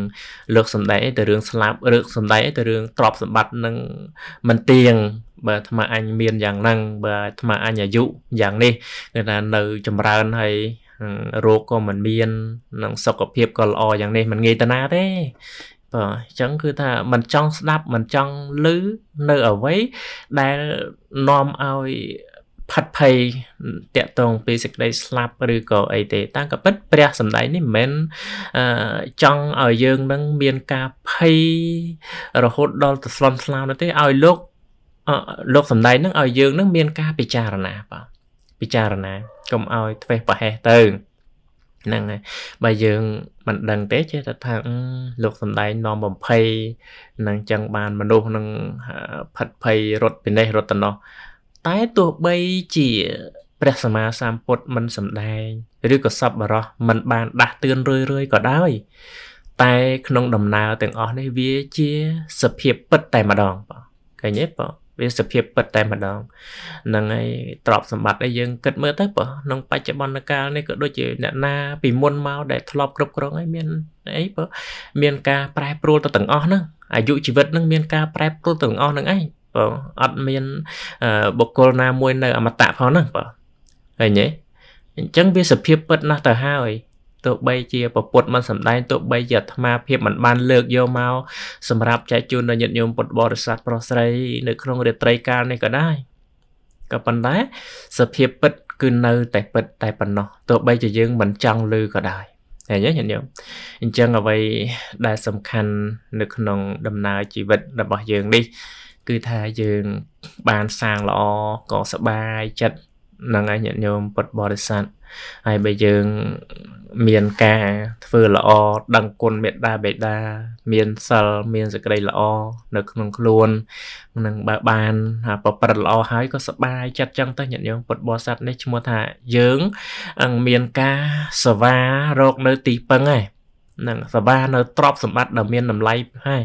លោកសំដែងអីទៅរឿងស្លាប់ឬសំដែងអីទៅរឿងទ្រពសម្បត្តិនឹងមិនទៀងបើអាត្មាអញមានយ៉ាងហ្នឹងបើអាត្មាអញអាយុយ៉ាងនេះគឺថានៅចម្រើនហើយរោគក៏មិនមាននឹងសុខភាពក៏ល្អយ៉ាងនេះមិនងាយទៅណាទេបើអញ្ចឹងគឺថាមិនចង់ស្ដាប់មិនចង់ឮនៅអ្វីដែលនាំឲ្យ ផាត់ភ័យតាក់ទងពីសេចក្តីស្លាប់ឬក៏អីទេតាមក៏ពិតព្រះសម្ដែងនេះមិនមែនចង់ឲ្យយើងនឹងមានការភ័យរហូតដល់ទៅស្លន់ស្លោនោះទេឲ្យលោកលោកសម្ដែងនឹងឲ្យយើងនឹងមានការពិចារណាបាទពិចារណាកុំឲ្យធ្វេសប្រហែសទៅហ្នឹងហើយបើយើងមិនដឹងទេចេះតែថាលោកសំដែងនាំបំភ័យនឹងចឹងបានមនុស្សនឹងផិតភ័យរត់ពីនេះរត់ទៅនោះ តែទោះបីជាព្រះសម្មាសម្ពុទ្ធមិនសម្ដែងឬក៏សពបរោះមិនបានដាស់តឿនរឿយរឿយក៏ដោយតែក្នុងដំណើរទាំងអស់នេះវាជាសភាពពិតតែម្ដងបងឃើញទេបងវាសភាពពិតតែម្ដងហ្នឹងហើយទ្រព្យសម្បត្តិឲ្យយើងគិតមើលទៅបើក្នុងបច្ចុប្បន្នកាលនេះក៏ដូចជាអ្នកណាពីមុនមកដែលធ្លាប់គ្រប់គ្រងឲ្យមានអីបើមានការប្រែប្រួលទៅទាំងអស់ហ្នឹងអាយុជីវិតហ្នឹងមានការប្រែប្រួលទាំងអស់ហ្នឹងឯង បើអត់មានបុគ្គលណាមួយនៅអមតៈផងហ្នឹងបើឃើញទេអញ្ចឹងវាសភាពពិតណាស់ទៅហើយទោះបីជាពពុទ្ធមិនសម្ដែងទោះបីជាអាត្មាភាពមិនបានលើកយកមកសម្រាប់ចែកជូនដល់ញាតិញោមពុទ្ធបរិស័ទប្រុសស្រីនៅក្នុងរាត្រីកាលនេះក៏ដែរក៏ប៉ុន្តែសភាពពិតគឺនៅតែពិតតែប៉ុណ្ណោះទោះបីជាយើងមិនចង់លើក៏ដែរឃើញទេញាតិញោមអញ្ចឹងអ្វីដែលសំខាន់នៅក្នុងដំណើរជីវិតរបស់យើងនេះ គឺថាយើងបានសាងល្អក៏សបាយចិត្តនឹងឯញាតិញោមពុទ្ធបរិស័ទហើយបើយើងមានការធ្វើល្អដឹងគុណមេត្តាបេតា មានសិលមានសេចក្តីល្អនៅក្នុងខ្លួននឹងបើបានប្រព្រឹត្តល្អហើយក៏សប្បាយចិត្តចឹងទៅញាតិញោមពុទ្ធបរិស័ទនេះឈ្មោះថាយើង មានការសេវារកនៅទីពឹងឯង នឹងសបានៅទ្រព្យសម្បត្តិដែលមានតម្លៃហើយ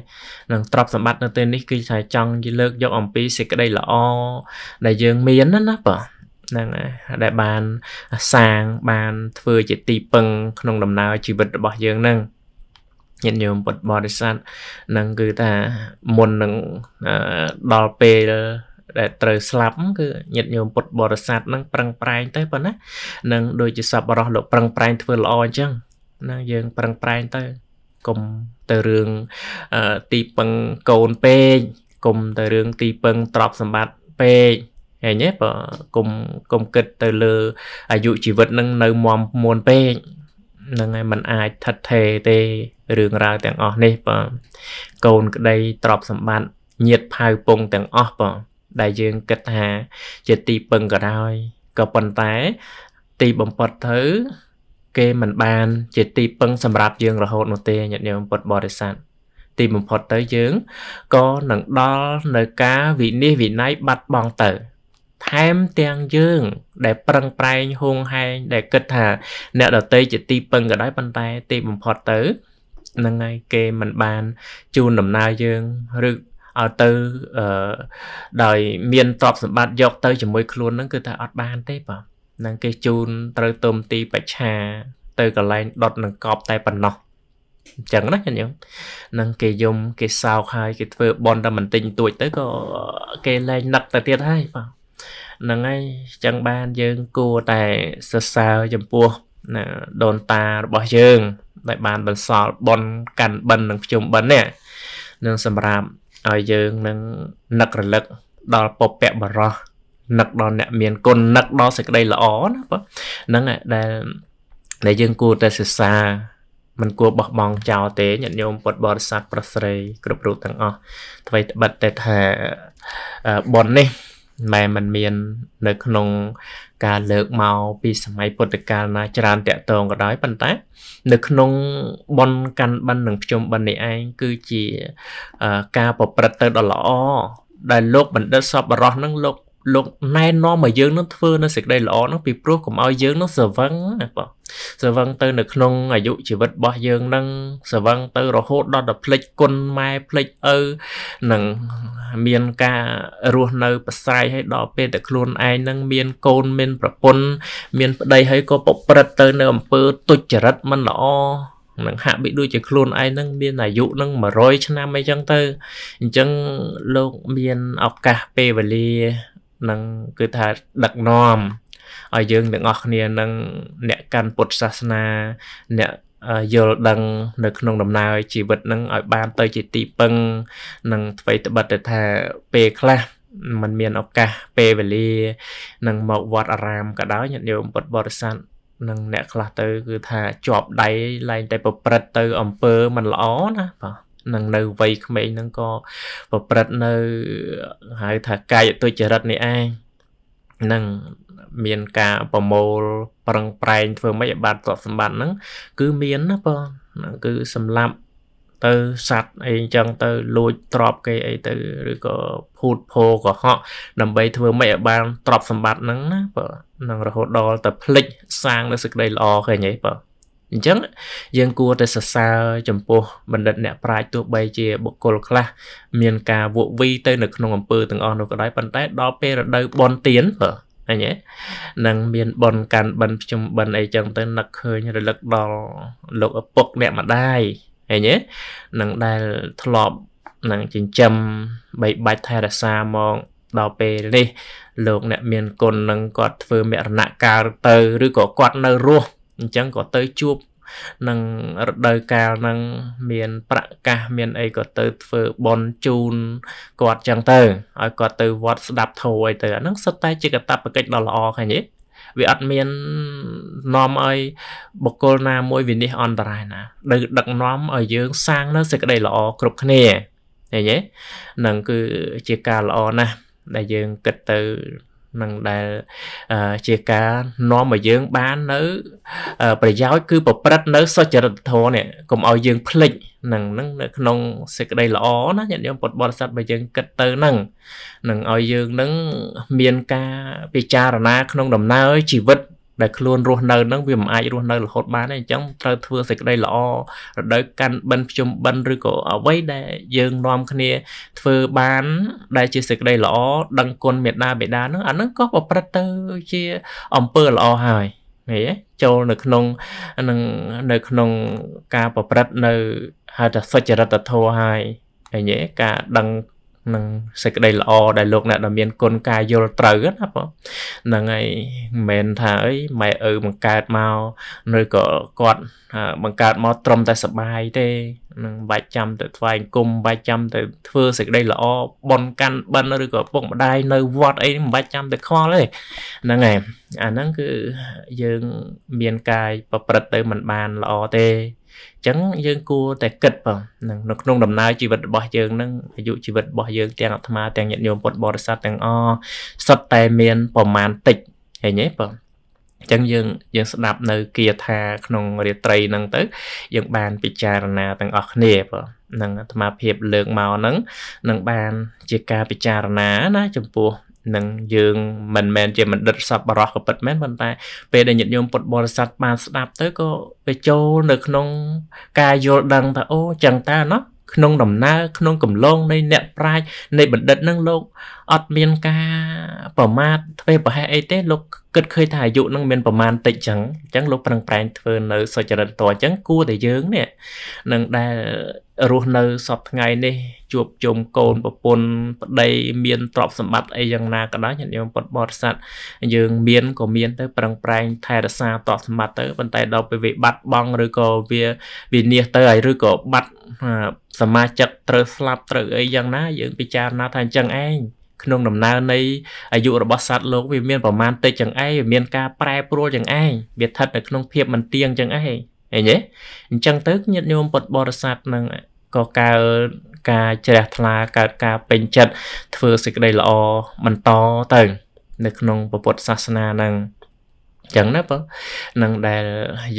នឹងទ្រព្យសម្បត្តិនៅទីនេះគឺថាចង់លើកយកអំពីសេចក្តីល្អដែលយើងមានណាណាបាទហ្នឹងហើយដែលបានសាងបានធ្វើជាទីពឹងក្នុងដំណើរជីវិតរបស់យើងហ្នឹងញាតិញោមពុទ្ធបរិស័ទនឹងគឺថាមុននឹងដល់ពេលដែលត្រូវស្លាប់គឺញាតិញោមពុទ្ធបរិស័ទនឹងប្រឹងប្រែងទៅប៉ុណ្ណានឹងដូចជាសប្បុរសលោកប្រឹងប្រែងធ្វើល្អអញ្ចឹង ណាយើងប្រឹងប្រែងទៅកុំទៅរឿងទីពឹងកូនពេកកុំទៅរឿងទីពឹងទ្រព្យសម្បត្តិពេកឃើញទេបើគុំគុំគិតទៅលើអាយុជីវិតនឹងនៅមមមួនពេកនឹងហើយมันអាចថិតថេរទេរឿងរ៉ាវទាំងអស់នេះបើកូនក្តីទ្រព្យសម្បត្តិញាតផៅពងទាំងអស់បើដែលយើងគិតថាជាទីពឹងក៏ដោយក៏ប៉ុន្តែទីបំផុតទៅ គេមិនបាន ជាទីពឹងសម្រាប់យើងរហូតនោះទេញាតិញោមពុទ្ធបរិស័ទទីបំផុតទៅយើងក៏នឹងដល់នៅការវិនិច្ឆ័យវិន័យបាត់បង់ទៅថែមទាំងយើង ដែលប្រឹងប្រែងហួងហែងដែលគិតថា អ្នកដតីជាទីពឹងក៏ដោយប៉ុន្តែទីបំផុតទៅនឹងហើយគេមិនបានជូនដំណើរយើងឬឲ្យទៅអឺដោយមានទ្រព្យសម្បត្តិយកទៅជាមួយខ្លួននឹងគឺថាអត់បានទេបាទ នឹងគេជូនត្រូវទុំទីបច្ឆា ទៅកន្លែងដុតនឹងកប់តែប៉ុណ្ណោះអញ្ចឹងណាញញឹមនឹងគេយំគេសោកហើយគេធ្វើបន់តែមិនទិញទួចទៅក៏គេលែងនឹកទៅទៀតហើយបាទហ្នឹងហើយចឹងបានយើងគួរតែសរសើរចំពោះណាដូនតារបស់យើងដែលបានបន្សល់បនកាន់បិណ្ឌនិងភ្ជុំបិណ្ឌនេះនឹងសម្រាប់ឲ្យយើងនឹងនឹករលឹកដល់ពពៈបរោះ នឹកដល់អ្នកមានគុណនឹកដល់សេចក្តីល្អណាបងហ្នឹងដែលដែលយើងគួរតែសិក្សាមិនគួរបោះបង់ចោលទេញាតិញោមពុទ្ធបរិស័ទប្រស្រីគ្រប់រូបទាំងអស់អ្វីត្បិតតែថាបននេះម៉ែមិនមាននៅក្នុងការលើកមកពីសម័យពុទ្ធកាលណាច្រើនតាក់ទងក៏ដោយប៉ុន្តែ នៅក្នុងបនកាន់បិណ្ឌនិងភ្ជុំបិណ្ឌនេះឯងគឺជាការប្រព្រឹត្តទៅដ៏ល្អដែលលោកបណ្ឌិតសពរោះនឹងលោក លោកណែនាំឲ្យយើងនឹងធ្វើនៅសេចក្តីល្អនោះពីព្រោះកុំឲ្យយើងនឹងស្រវឹងណាបងស្រវឹងទៅនៅក្នុងអាយុជីវិតរបស់យើងនឹងស្រវឹងទៅរហូតដល់តែភ្លេចគុណម៉ែភ្លេចឪនឹងមានការរស់នៅប្រស្រ័យឲ្យដល់ពេលតែខ្លួនឯងនឹងមានកូនមានប្រពន្ធមានប្តីហើយក៏ប្រព្រឹត្តទៅនៅអំពើទុច្ចរិតមិនល្អនឹងហាក់បីដូចជាខ្លួនឯងនឹងមានអាយុនឹង100ឆ្នាំអីចឹងទៅអញ្ចឹងលោកមានឱកាសពេលវេលា នឹងគឺថាដឹកនាំឲ្យយើងទាំងអស់គ្នានឹងអ្នកកាន់ពុទ្ធសាសនាអ្នកយល់ដឹងនៅក្នុងដំណើរជីវិតនឹងឲ្យបានទៅជាទីពឹងនឹងអ្វីត្បិតទៅថាពេលខ្លះมันមានឱកាសពេលវេលានឹងមកវត្តអារាមក៏ដោយញាតិញោមពុទ្ធបរិស័ទនឹងអ្នកខ្លះទៅគឺថាជាប់ដៃឡើងតែប្រព្រឹត្តទៅអំពើមិនល្អណាបាទ នឹងនៅវ័យក្មេងហ្នឹងក៏ប្រព្រឹត្តនៅហៅថាកាយទុច្ចរិតនេះឯងនឹងមានការប្រមូលប្រឹងប្រែងធ្វើម៉េចឲ្យបានទ្រព្យសម្បត្តិហ្នឹងគឺមានណាបងគឺសម្លាប់ទៅសัตว์អីអញ្ចឹងទៅលួចទ្រព្យគេអីទៅឬក៏ភូតភោកុហកដើម្បីធ្វើម៉េចឲ្យបានទ្រព្យសម្បត្តិហ្នឹងណាបើនឹងរហូតដល់ទៅភ្លេចសាងនៅសេចក្តីល្អឃើញទេបើ អញ្ចឹងយើងគួរតែសរសើរចំពោះបណ្ឌិតអ្នកប្រាជ្ញទោះបីជាបុគ្គលខ្លះមានការវក់វីទៅនៅក្នុងអំពើទាំងអស់នោះក៏ដោយប៉ុន្តែដល់ពេលរដូវបន់ទៀនបើអញ្ញនឹងមានបនកាន់បិណ្ឌភ្ជុំបិណ្ឌអីចឹងទៅនឹកឃើញរលឹកដល់លោកឪពុកអ្នកម្ដាយអញ្ញនឹងដែលធ្លាប់នឹងចិញ្ចឹមបីបាច់ថែរក្សាមកដល់ពេលនេះលោកអ្នកមានគុណនឹងគាត់ធ្វើមរណកាលទៅឬក៏គាត់នៅរស់ អញ្ចឹងក៏ទៅជួបនឹងរដូវកាលហ្នឹងមាន ប្រកាសមានអីក៏ទៅធ្វើបន់ជូនគាត់ចឹងទៅឲ្យគាត់ទៅវត្តស្ដាប់ធម៌អីទៅអាហ្នឹងសុទ្ធតែជាកតបកិច្ចដ៏ល្អឃើញទេវាអត់មាននាំឲ្យបុគ្គលណាមួយវិនិច្ឆ័យអន្តរាយណាដែលដឹកនាំឲ្យយើងសាងនៅសេចក្តីល្អគ្រប់គ្នាឃើញទេនឹងគឺជាការល្អណាស់ដែលយើងគិតទៅ នឹងដែលជាការនាំឲ្យយើងបាននៅ ប្រយោជន៍គឺប្រព្រឹត្តនៅសុចរិតធម៌នេះកុំឲ្យយើងភ្លេចនឹងនឹងនៅក្នុងសេចក្តីល្អណាញាតិញោមពុទ្ធបរិស័ទបើយើងគិតទៅនឹងនឹងឲ្យយើងនឹងមានការពិចារណាក្នុងដំណើរជីវិត ដែលខ្លួនរស់នៅនឹងវាមិនអាចរស់នៅរហូតបានទេអញ្ចឹងត្រូវធ្វើសេចក្តីល្អរដូវកាន់បិណ្ឌភ្ជុំបិណ្ឌឬក៏អ្វីដែលយើងនាំគ្នាធ្វើបាន ដែលជាសេចក្តីល្អដឹងគុណមេត្តាបិតានឹងអានឹងក៏ប្រព្រឹត្តទៅជាអំពើល្អហើយឃើញទេចូលនៅក្នុងនឹងនៅក្នុងការប្រព្រឹត្តនៅហៅថាសុចរិតធម៌ហើយឃើញទេការដឹង នឹងសេចក្តីល្អដែលលោកអ្នកដែលមានគុណការយល់ត្រូវណាបងហ្នឹងហើយមិនមែនថាអីម៉ែឪបង្កើតមកឬក៏គាត់បង្កើតមកត្រឹមតែសបាយទេនឹងបាច់ចាំទៅថ្វាយគុំបាច់ចាំទៅធ្វើសេចក្តីល្អបនកាន់បិណ្ឌឬក៏ពុកម្ដាយនៅវត្តអីមិនបាច់ចាំទៅខ្វល់ទេហ្នឹងហើយអាហ្នឹងគឺយើងមានកាយប្រព្រឹត្តទៅមិនបានល្អទេ អញ្ចឹងយើងគួរតែគិតបងនឹងនៅក្នុងដំណើរជីវិតរបស់យើងនឹងអាយុជីវិតរបស់យើងទាំងអាត្មាទាំងញាតិញោមពុទ្ធបរិស័ទទាំងអសុទ្ធតែមានប្រមាណតិចឃើញទេបងអញ្ចឹងយើងយើងស្ដាប់នៅគាថាក្នុងរាត្រីហ្នឹងទៅ យើងបានពិចារណាទាំងអស់គ្នាបងនឹងអាត្មាភាពលើកមកហ្នឹងនឹងបានជាការពិចារណាណាចំពោះ នឹងយើងមិនមែនជាបណ្ឌិតសប្បុរសក៏ពិតមែនប៉ុន្តែពេលដែលញាតិញោមពុទ្ធបរិស័ទបានស្ដាប់ទៅក៏ទៅចូលនៅក្នុងការយល់ដឹងថាអូចឹងតើណោះក្នុងដំណើរក្នុងកំឡុងនៃអ្នកប្រាជ្ញនៃបណ្ឌិតនឹងលោកអត់មានការប្រមាថធ្វើប្រហែសអីទេលោក គិតឃើញថាអាយុនឹងមានប្រមាណតិចចឹងអញ្ចឹងលោកប្រឹងប្រែងធ្វើនៅសុចរិតតអញ្ចឹងគួរតែយើងនេះនឹងដែលរស់នៅសពថ្ងៃនេះជួបជុំកូនប្រពន្ធប្តីមានទ្រព្យសម្បត្តិអីយ៉ាងណាក៏ដោយញាតិញោមពុទ្ធបរិស័ទយើងមានក៏មានទៅប្រឹងប្រែងថែរក្សាទ្រព្យសម្បត្តិទៅប៉ុន្តែដល់ពេលវាបាត់បង់ឬក៏វាវានាសទៅហើយឬក៏បាត់សមាជិកត្រូវស្លាប់ត្រូវអីយ៉ាងណាយើងពិចារណាថាអញ្ចឹងឯង ក្នុងដំណើរនៃអាយុរបស់សត្វលោកវាមានប្រមាណតិចចឹងឯងវាមានការប្រែប្រួលចឹងឯងវាស្ថិតនៅក្នុងភាពមិនទៀងចឹងឯងឃើញទេអញ្ចឹងទៅញាតិញោមពុទ្ធបរិស័ទនឹងក៏កើតការជ្រះថ្លាកើតការពេញចិត្តធ្វើសេចក្តីល្អបន្តទៅ នៅក្នុងពុទ្ធសាសនានឹងចឹងណាបើនឹងដែល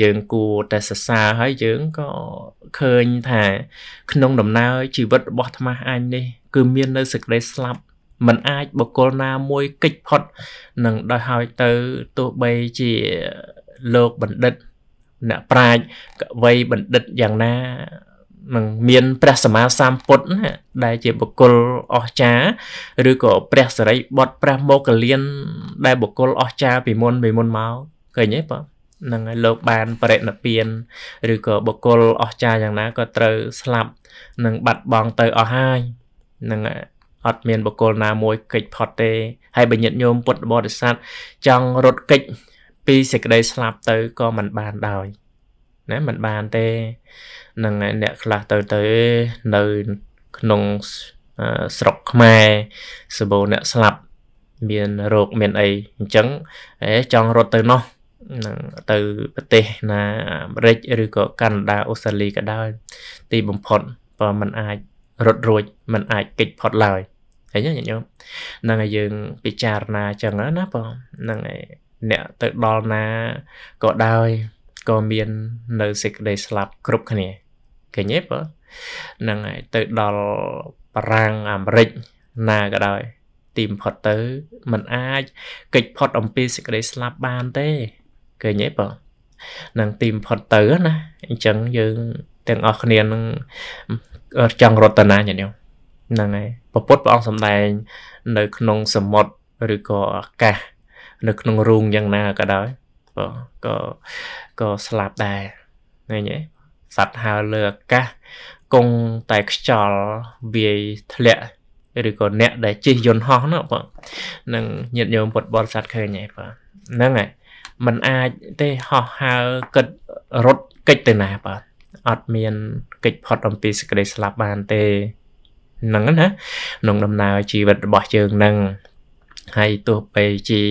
យើងគួរតែសរសើរហើយយើងក៏ឃើញថា ក្នុងដំណើរជីវិតរបស់អាត្មាអញនេះ គឺមាននៅសេចក្តីស្លាប់ มันអាចបកគលណាមួយកិច្ចផុតនឹងដោយហើយទៅទោះបីជាលោកបណ្ឌិតអ្នកប្រាជ្ញកវីបណ្ឌិតយ៉ាងណានឹងមានព្រះសម្មាសម្ពុទ្ធណាដែលជាបុគ្គលអស្ចារ្យឬក៏ព្រះសរិបុត្រព្រះមោគលាន ដែលបុគ្គលអស្ចារ្យពីមុនពីមុនមកឃើញទេបងនឹងឲ្យលោកបានបរិណិព្វានឬក៏បុគ្គលអស្ចារ្យយ៉ាងណាក៏ត្រូវស្លាប់នឹងបាត់បង់ទៅអស់ហើយនឹង អត់មានបុគ្គលណាមួយកិច្ចផុតទេហើយបញ្ញត្តិញោមពុទ្ធបរិស័ទចង់រត់កិច្ចពីសេចក្តីស្លាប់ទៅក៏មិនបានដែរណាមិនបានទេនឹងអ្នកខ្លះទៅទៅនៅក្នុងស្រុកខ្មែរសម្បូរអ្នកស្លាប់មានរោគមានអីអញ្ចឹងចង់រត់ទៅនោះនឹងទៅប្រទេសណាអាមេរិកឬក៏កាណាដាអូស្ត្រាលីក៏ដោយទីបំផុតក៏មិនអាចរត់រួចមិនអាចគេចផុតឡើយ ឃើញទេញាតិញោមហ្នឹងហើយយើងពិចារណាចឹងណាបងហ្នឹងហើយអ្នកទៅដល់ណាក៏ដោយក៏មាននៅសេចក្តីស្លាប់គ្រប់គ្នាឃើញទេបងហ្នឹងហើយទៅដល់បារាំងអាមេរិកណាក៏ដោយទីបំផុតទៅมันអាចកិច្ចផុតអំពីសេចក្តីស្លាប់បានទេឃើញទេបងនឹងទីបំផុតទៅណាអញ្ចឹងយើងទាំងអស់គ្នានឹងចង់រត់តាណាញាតិញោម ហ្នឹងហើយពពុទ្ធព្រះអង្គសម្ដែង នៅក្នុងសមុទ្រឬក៏អាកាសនៅក្នុងរូងយ៉ាងណាក៏ដោយក៏ក៏ស្លាប់ដែរឃើញទេសត្វហើរលើអាកាសគង់តែខ្យល់វាយធ្លាក់ឬក៏អ្នកដែលជិះយន្តហោះហ្នឹងបងនឹងញាតិញោមពុទ្ធបរិស័ទឃើញហើយបងហ្នឹងហើយมันអាចទេហោះហើរគិតរត់កិច្ចទៅណាបាទអត់មានកិច្ចផុតអំពីសេចក្តីស្លាប់បានទេ ហ្នឹងណាក្នុងដំណើរជីវិតរបស់យើងនឹងហើយទោះបីជា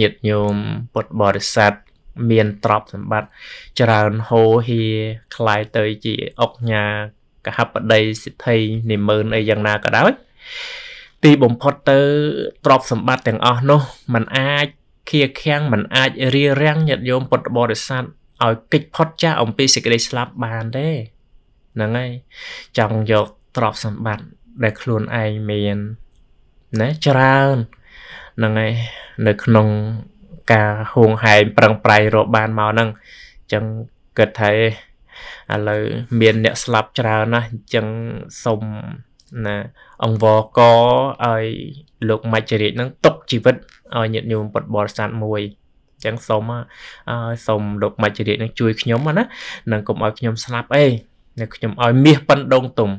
ញាតិញោមពុទ្ធបរិស័ទមានទ្រព្យសម្បត្តិច្រើនហូរហៀคล้ายទៅជាអុកញ៉ាកហបតីសិទ្ធិនិមឺនអីយ៉ាងណាក៏ដោយ ទីបំផុតទៅទ្រព្យសម្បត្តិទាំងអស់នោះมันអាចខៀខាំងมันអាចរារាំងញាតិញោមពុទ្ធបរិស័ទឲ្យកិច្ចផុតចាស់អំពីសេចក្តីស្លាប់បានទេហ្នឹងហើយចង់យក ទ្រព្យសម្បត្តិដែលខ្លួនឯងមានណាច្រើនហ្នឹងហើយនៅក្នុងការហួងហែងប្រឹងប្រែងរកបានមកហ្នឹងអញ្ចឹងគិតថាឥឡូវមានអ្នកស្លាប់ច្រើនណាស់អញ្ចឹងសុំណាអង្វរកឲ្យលោកមច្ចរាជនឹងຕົកជីវិតឲ្យញាតិញោមពុទ្ធបរិស័ទមួយអញ្ចឹងសុំឲ្យសុំលោកមច្ចរាជនឹងជួយខ្ញុំណានឹងកុំឲ្យខ្ញុំស្លាប់អីនៅខ្ញុំឲ្យមាសប៉ិនដងទុំ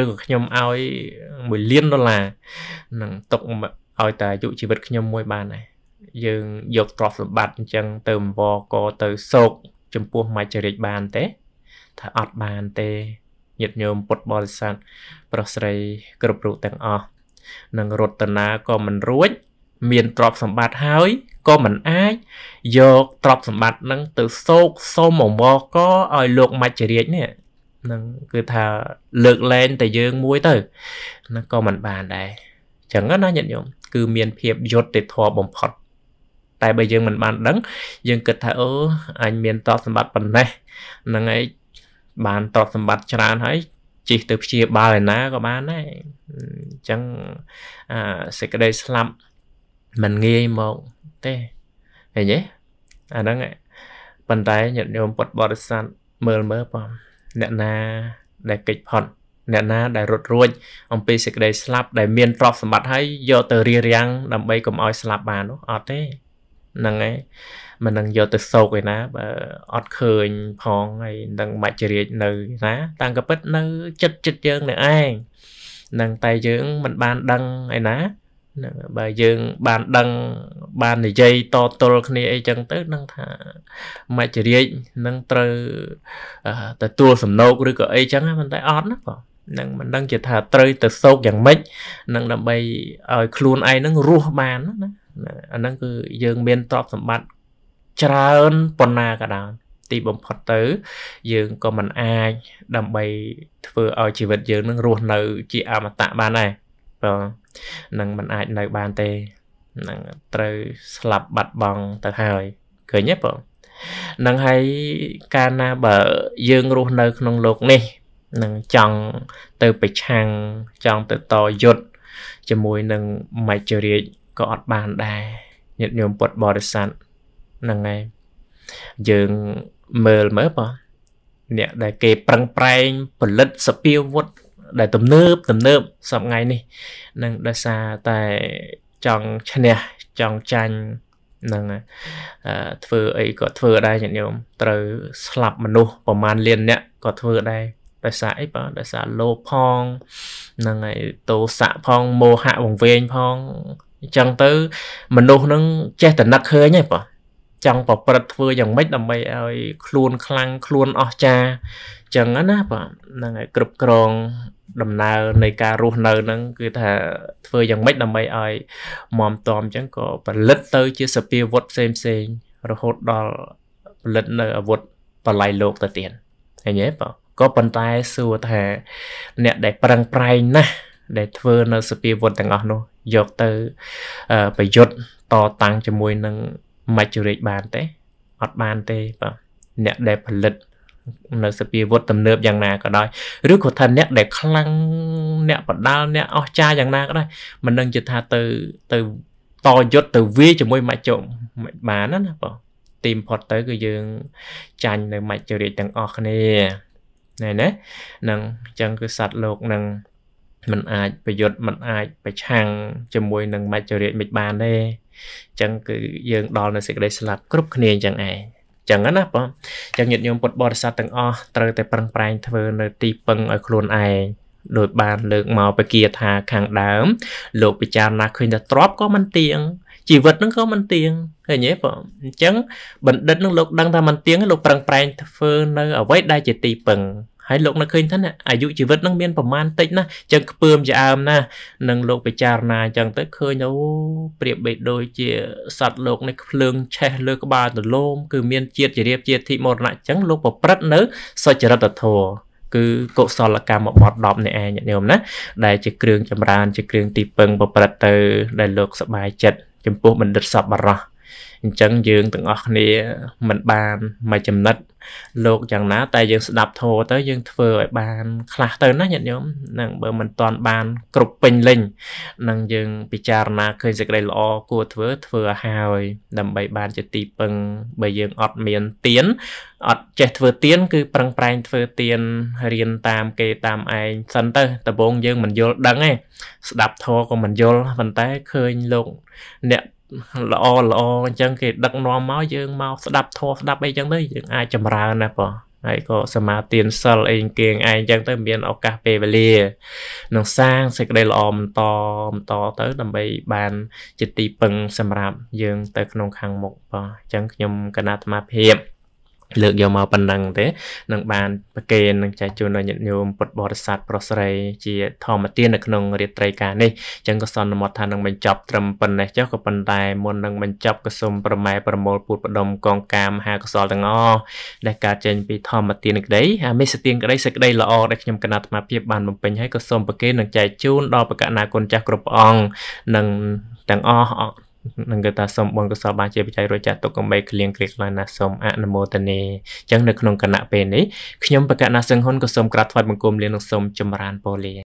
ឬក៏ខ្ញុំឲ្យ1លានដុល្លារនឹងຕົកឲ្យតែអាយុជីវិតខ្ញុំមួយបានដែរយើងយកទ្រព្យសម្បត្តិអញ្ចឹងទៅអង្វរកទៅសោកចំពោះមច្ចរិយបានទេថាអត់បានទេញាតិញោមពុទ្ធបរិស័ទប្រុសស្រីគ្រប់រូបទាំងអស់នឹងរតនាក៏មិនរួច មានទ្រព្យសម្បត្តិហើយក៏មិនអាចយកទ្រព្យសម្បត្តិនឹងទៅសោកសុំអង្វរកឲ្យលោកមច្ចរាជនេះ នឹងគឺថាលើកលែងតែយើងមួយទៅនឹងក៏មិនបានដែរអញ្ចឹងណាញាតិញោមគឺមានភាពយុត្តិធម៌បំផុតតែបើយើងមិនបានដឹងយើងគិតថាអូអញមានតបសម្បត្តិប៉ុណ្ណេះហ្នឹងហើយបានតបសម្បត្តិច្រើនហើយជិះទៅព្យាបាលឯណាក៏បានដែរអញ្ចឹងអាសេចក្តីស្លាប់มันងាយមកទេឃើញទេអាហ្នឹងប៉ុន្តែញាតិញោមពុទ្ធបរិស័ទមើលមើលបង អ្នកណាដែលកិច្ចផុតអ្នកណាដែលរត់រួចអំពីសេចក្តីស្លាប់ដែលមានទ្រព្យសម្បត្តិហើយយកទៅរៀបរៀងដើម្បីកុំឲ្យស្លាប់បាននោះអត់ទេហ្នឹងហើយមិននឹងយកទៅសោកឯណាបើអត់ឃើញផងហើយនឹងមច្ចរាជនៅណាតាំងកពិតនៅចិត្តចិត្តយើងនៅឯងនឹងតែយើងមិនបានដឹងឯណា ហ្នឹងបើយើងបានដឹងបាននិយាយតទល់គ្នាអីចឹងទៅនឹងថាមច្ចរាជនឹងត្រូវទទួលសំណោកឬក៏អីចឹងប៉ុន្តែអត់ណាបងនឹងមិនដឹងជាថាត្រូវទៅសោកយ៉ាងម៉េចនឹងដើម្បីឲ្យខ្លួនឯងនឹងរស់បានណាអាហ្នឹងគឺយើងមានទ្រព្យសម្បត្តិច្រើនប៉ុណ្ណាក៏ដោយទីបំផុតទៅ យើងក៏មិនអាចដើម្បីធ្វើឲ្យជីវិតយើងនឹងរស់នៅជាអមតៈបានដែរ បងនឹងមិនអាចនៅបានទេនឹងត្រូវស្លាប់បាត់បង់ទៅហើយឃើញទេបងនឹងហើយកាលណាបើយើងរស់នៅក្នុងโลกនេះនឹងចង់ទៅប្រឆាំងចង់ទៅតយុទ្ធជាមួយនឹងមច្ចរាជក៏អត់បានដែរញាតិញោមពុទ្ធបរិស័ទហ្នឹងហើយយើងមើលមើលបងអ្នកដែលគេប្រឹងប្រែងផលិតសពាវុធ ដែលទំនើបទំនើបសប្ងៃនេះនឹងដោយសារតែចង់ឈ្នះចង់ចាញ់នឹងធ្វើអីក៏ធ្វើដែរញាតិញោមត្រូវស្លាប់មនុស្សប្រមាណលានអ្នកក៏ធ្វើដែរដោយសារអីបងដោយសារលោភផងនឹងហើយទោសៈផងមោហៈវង្វេងផងអញ្ចឹងទៅ មនុស្សនឹងចេះតែនឹកឃើញហ៎បងចង់ប្រព្រឹត្តធ្វើយ៉ាងម៉េចដើម្បីឲ្យខ្លួនខ្លាំងខ្លួនអស្ចារ្យចឹងណាបាទហ្នឹងហើយគ្រប់គ្រង ដំណើរនៃការរស់នៅហ្នឹងគឺថាធ្វើយ៉ាងម៉េចដើម្បីឲ្យមមតំចឹងក៏ផលិតទៅជាសពាវុធផ្សេងផ្សេងរហូតដល់ផលិតនៅអាវុធបល័យលោកទៅទៀតឃើញទេបងក៏ប៉ុន្តែសួរថា អ្នកដែលប្រឹងប្រែងណាស់ដែលធ្វើនៅសពាវុធទាំងអស់នោះយកទៅប្រយុទ្ធតតាំងជាមួយនឹងមច្ចុរិកបានទេអត់បានទេបាទអ្នកដែលផលិត នៅសពាវុធទំនើបយ៉ាងណាក៏ដោយឬក៏ថាអ្នកដែលខ្លាំងអ្នកបដាលអ្នកអស្ចារ្យយ៉ាងណាក៏ដោយមិននឹងជាថាទៅទៅតយុទ្ធទៅវាជាមួយមច្ចុមិនបានណាបងទីមផុតទៅគឺយើងចាញ់នៅមច្ចុរិកទាំងអស់គ្នាណែណានឹងអញ្ចឹងគឺសត្វលោកនឹងมันអាចប្រយុទ្ធมันអាចប្រឆាំងជាមួយនឹងមច្ចរិយមិនបានទេអញ្ចឹងគឺយើងដល់នៅសេចក្តីស្លាប់គ្រប់គ្នាអញ្ចឹងឯង ចឹងណាបងចឹងញាតិញោមពុទ្ធបរិស័ទទាំងអស់ត្រូវតែប្រឹងប្រែងធ្វើនៅទីពឹងឲ្យខ្លួនឯងដោយបានលើកមកបកាថាខាងដើម លោកពិចារណាឃើញថាទ្របក៏មិនទៀងជីវិតនឹងក៏មិនទៀងឃើញទេបងអញ្ចឹងបណ្ឌិតនឹងលោកដឹងថាមិនទៀងលោកប្រឹងប្រែងធ្វើនៅអ្វីដែលជាទីពឹង ហើយលោកនៅឃើញថាអាយុជីវិតនឹងមានប្រមាណតិចណាចឹងខ្ពើមជាអើមណានឹងលោកពិចារណាចឹងទៅឃើញអូប្រៀបបីដូចជាសត្វលោកនេះភ្លើងឆេះលើក្បាលទលោមគឺមានជាតិជារៀបជាតិធិមរណៈចឹងលោកប្រព្រឹត្តនៅសុចរិតធម៌ឃ គឺកុសលកម្មបត់10នេះឯងញាតិញោមណាដែលជាគ្រឿងចម្រើនជាគ្រឿងទីពឹងប្រព្រឹត្តទៅដែលលោកសบายចិត្តចំពោះបណ្ឌិតសពបរោះ អញ្ចឹងយើងទាំងអស់គ្នាមិនបានមកចំណិតលោកយ៉ាងណា តែយើងស្ដាប់ធម៌ទៅយើងធ្វើឲ្យបាន ខ្លះទៅណាញាតិញោមនឹងបើមិនតាន់បាន គ្រប់ពេញលេញនឹងយើងពិចារណាឃើញសេចក្តីល្អគួរធ្វើធ្វើឲ្យហើយដើម្បីបានជាទីពឹងបើយើងអត់មានទៀនអត់ចេះធ្វើទៀនគឺប្រឹងប្រែងធ្វើទៀនរៀនតាមគេតាមឯងសិនទៅដំបូងយើងមិនយល់ដឹងទេស្ដាប់ធម៌ក៏មិនយល់ប៉ុន្តែឃើញលោកអ្នក ល្អល្អអញ្ចឹងគេដឹកនាំមកយើងមកស្ដាប់ធម៌ស្ដាប់អីចឹងទៅយើងអាចចម្រើនណាបងហើយក៏សមាទានសិលអីគេងឯងចឹងទៅមានឱកាសពេលវេលានឹងសាងសេចក្តីល្អបន្តបន្តទៅដើម្បីបានជាទីពឹងសម្រាប់យើងទៅក្នុងខាងមុខបងអញ្ចឹងខ្ញុំគណៈអាត្មាភាព លើកយកមកប៉ុណ្ណឹងទេនឹងបានប្រគេននឹងចែកជូនដល់ញាតិញោមពុទ្ធបរិស័ទប្រុសស្រីជាធម្មទាននៅក្នុងរាត្រីការនេះអញ្ចឹងក៏សន្មតថានឹងបញ្ចប់ត្រឹមប៉ុណ្ណេះចុះក៏ប៉ុន្តែមុននឹងបញ្ចប់ក៏សូមប្រម៉ែប្រមូលពុទ្ធបដុំកងកាមហាកសលទាំងអស់ដែលកើតចេញពីធម្មទានក្តីអាមេសទានក្តីសេចក្តីល្អដែលខ្ញុំកណាត់អាត្មាភាពបានបំពេញហើយក៏សូមប្រគេននឹងចែកជូនដល់បកណាគុណចាស់គ្រប់ព្រះអង្គនិងទាំងអស់ នឹងគេថាសូមបុណ្យកុសលបានជាបច្ច័យរួចចាត់ទុកកំបីក្លៀងគ្លៀកខ្លាំងណាស់សូមអនុមោទនាអញ្ចឹងនៅក្នុងគណៈពេលនេះខ្ញុំបកណាសឹងហ៊ុនក៏សូមក្រាបថ្វាយបង្គំលានឹងសូមចម្រើនពរលា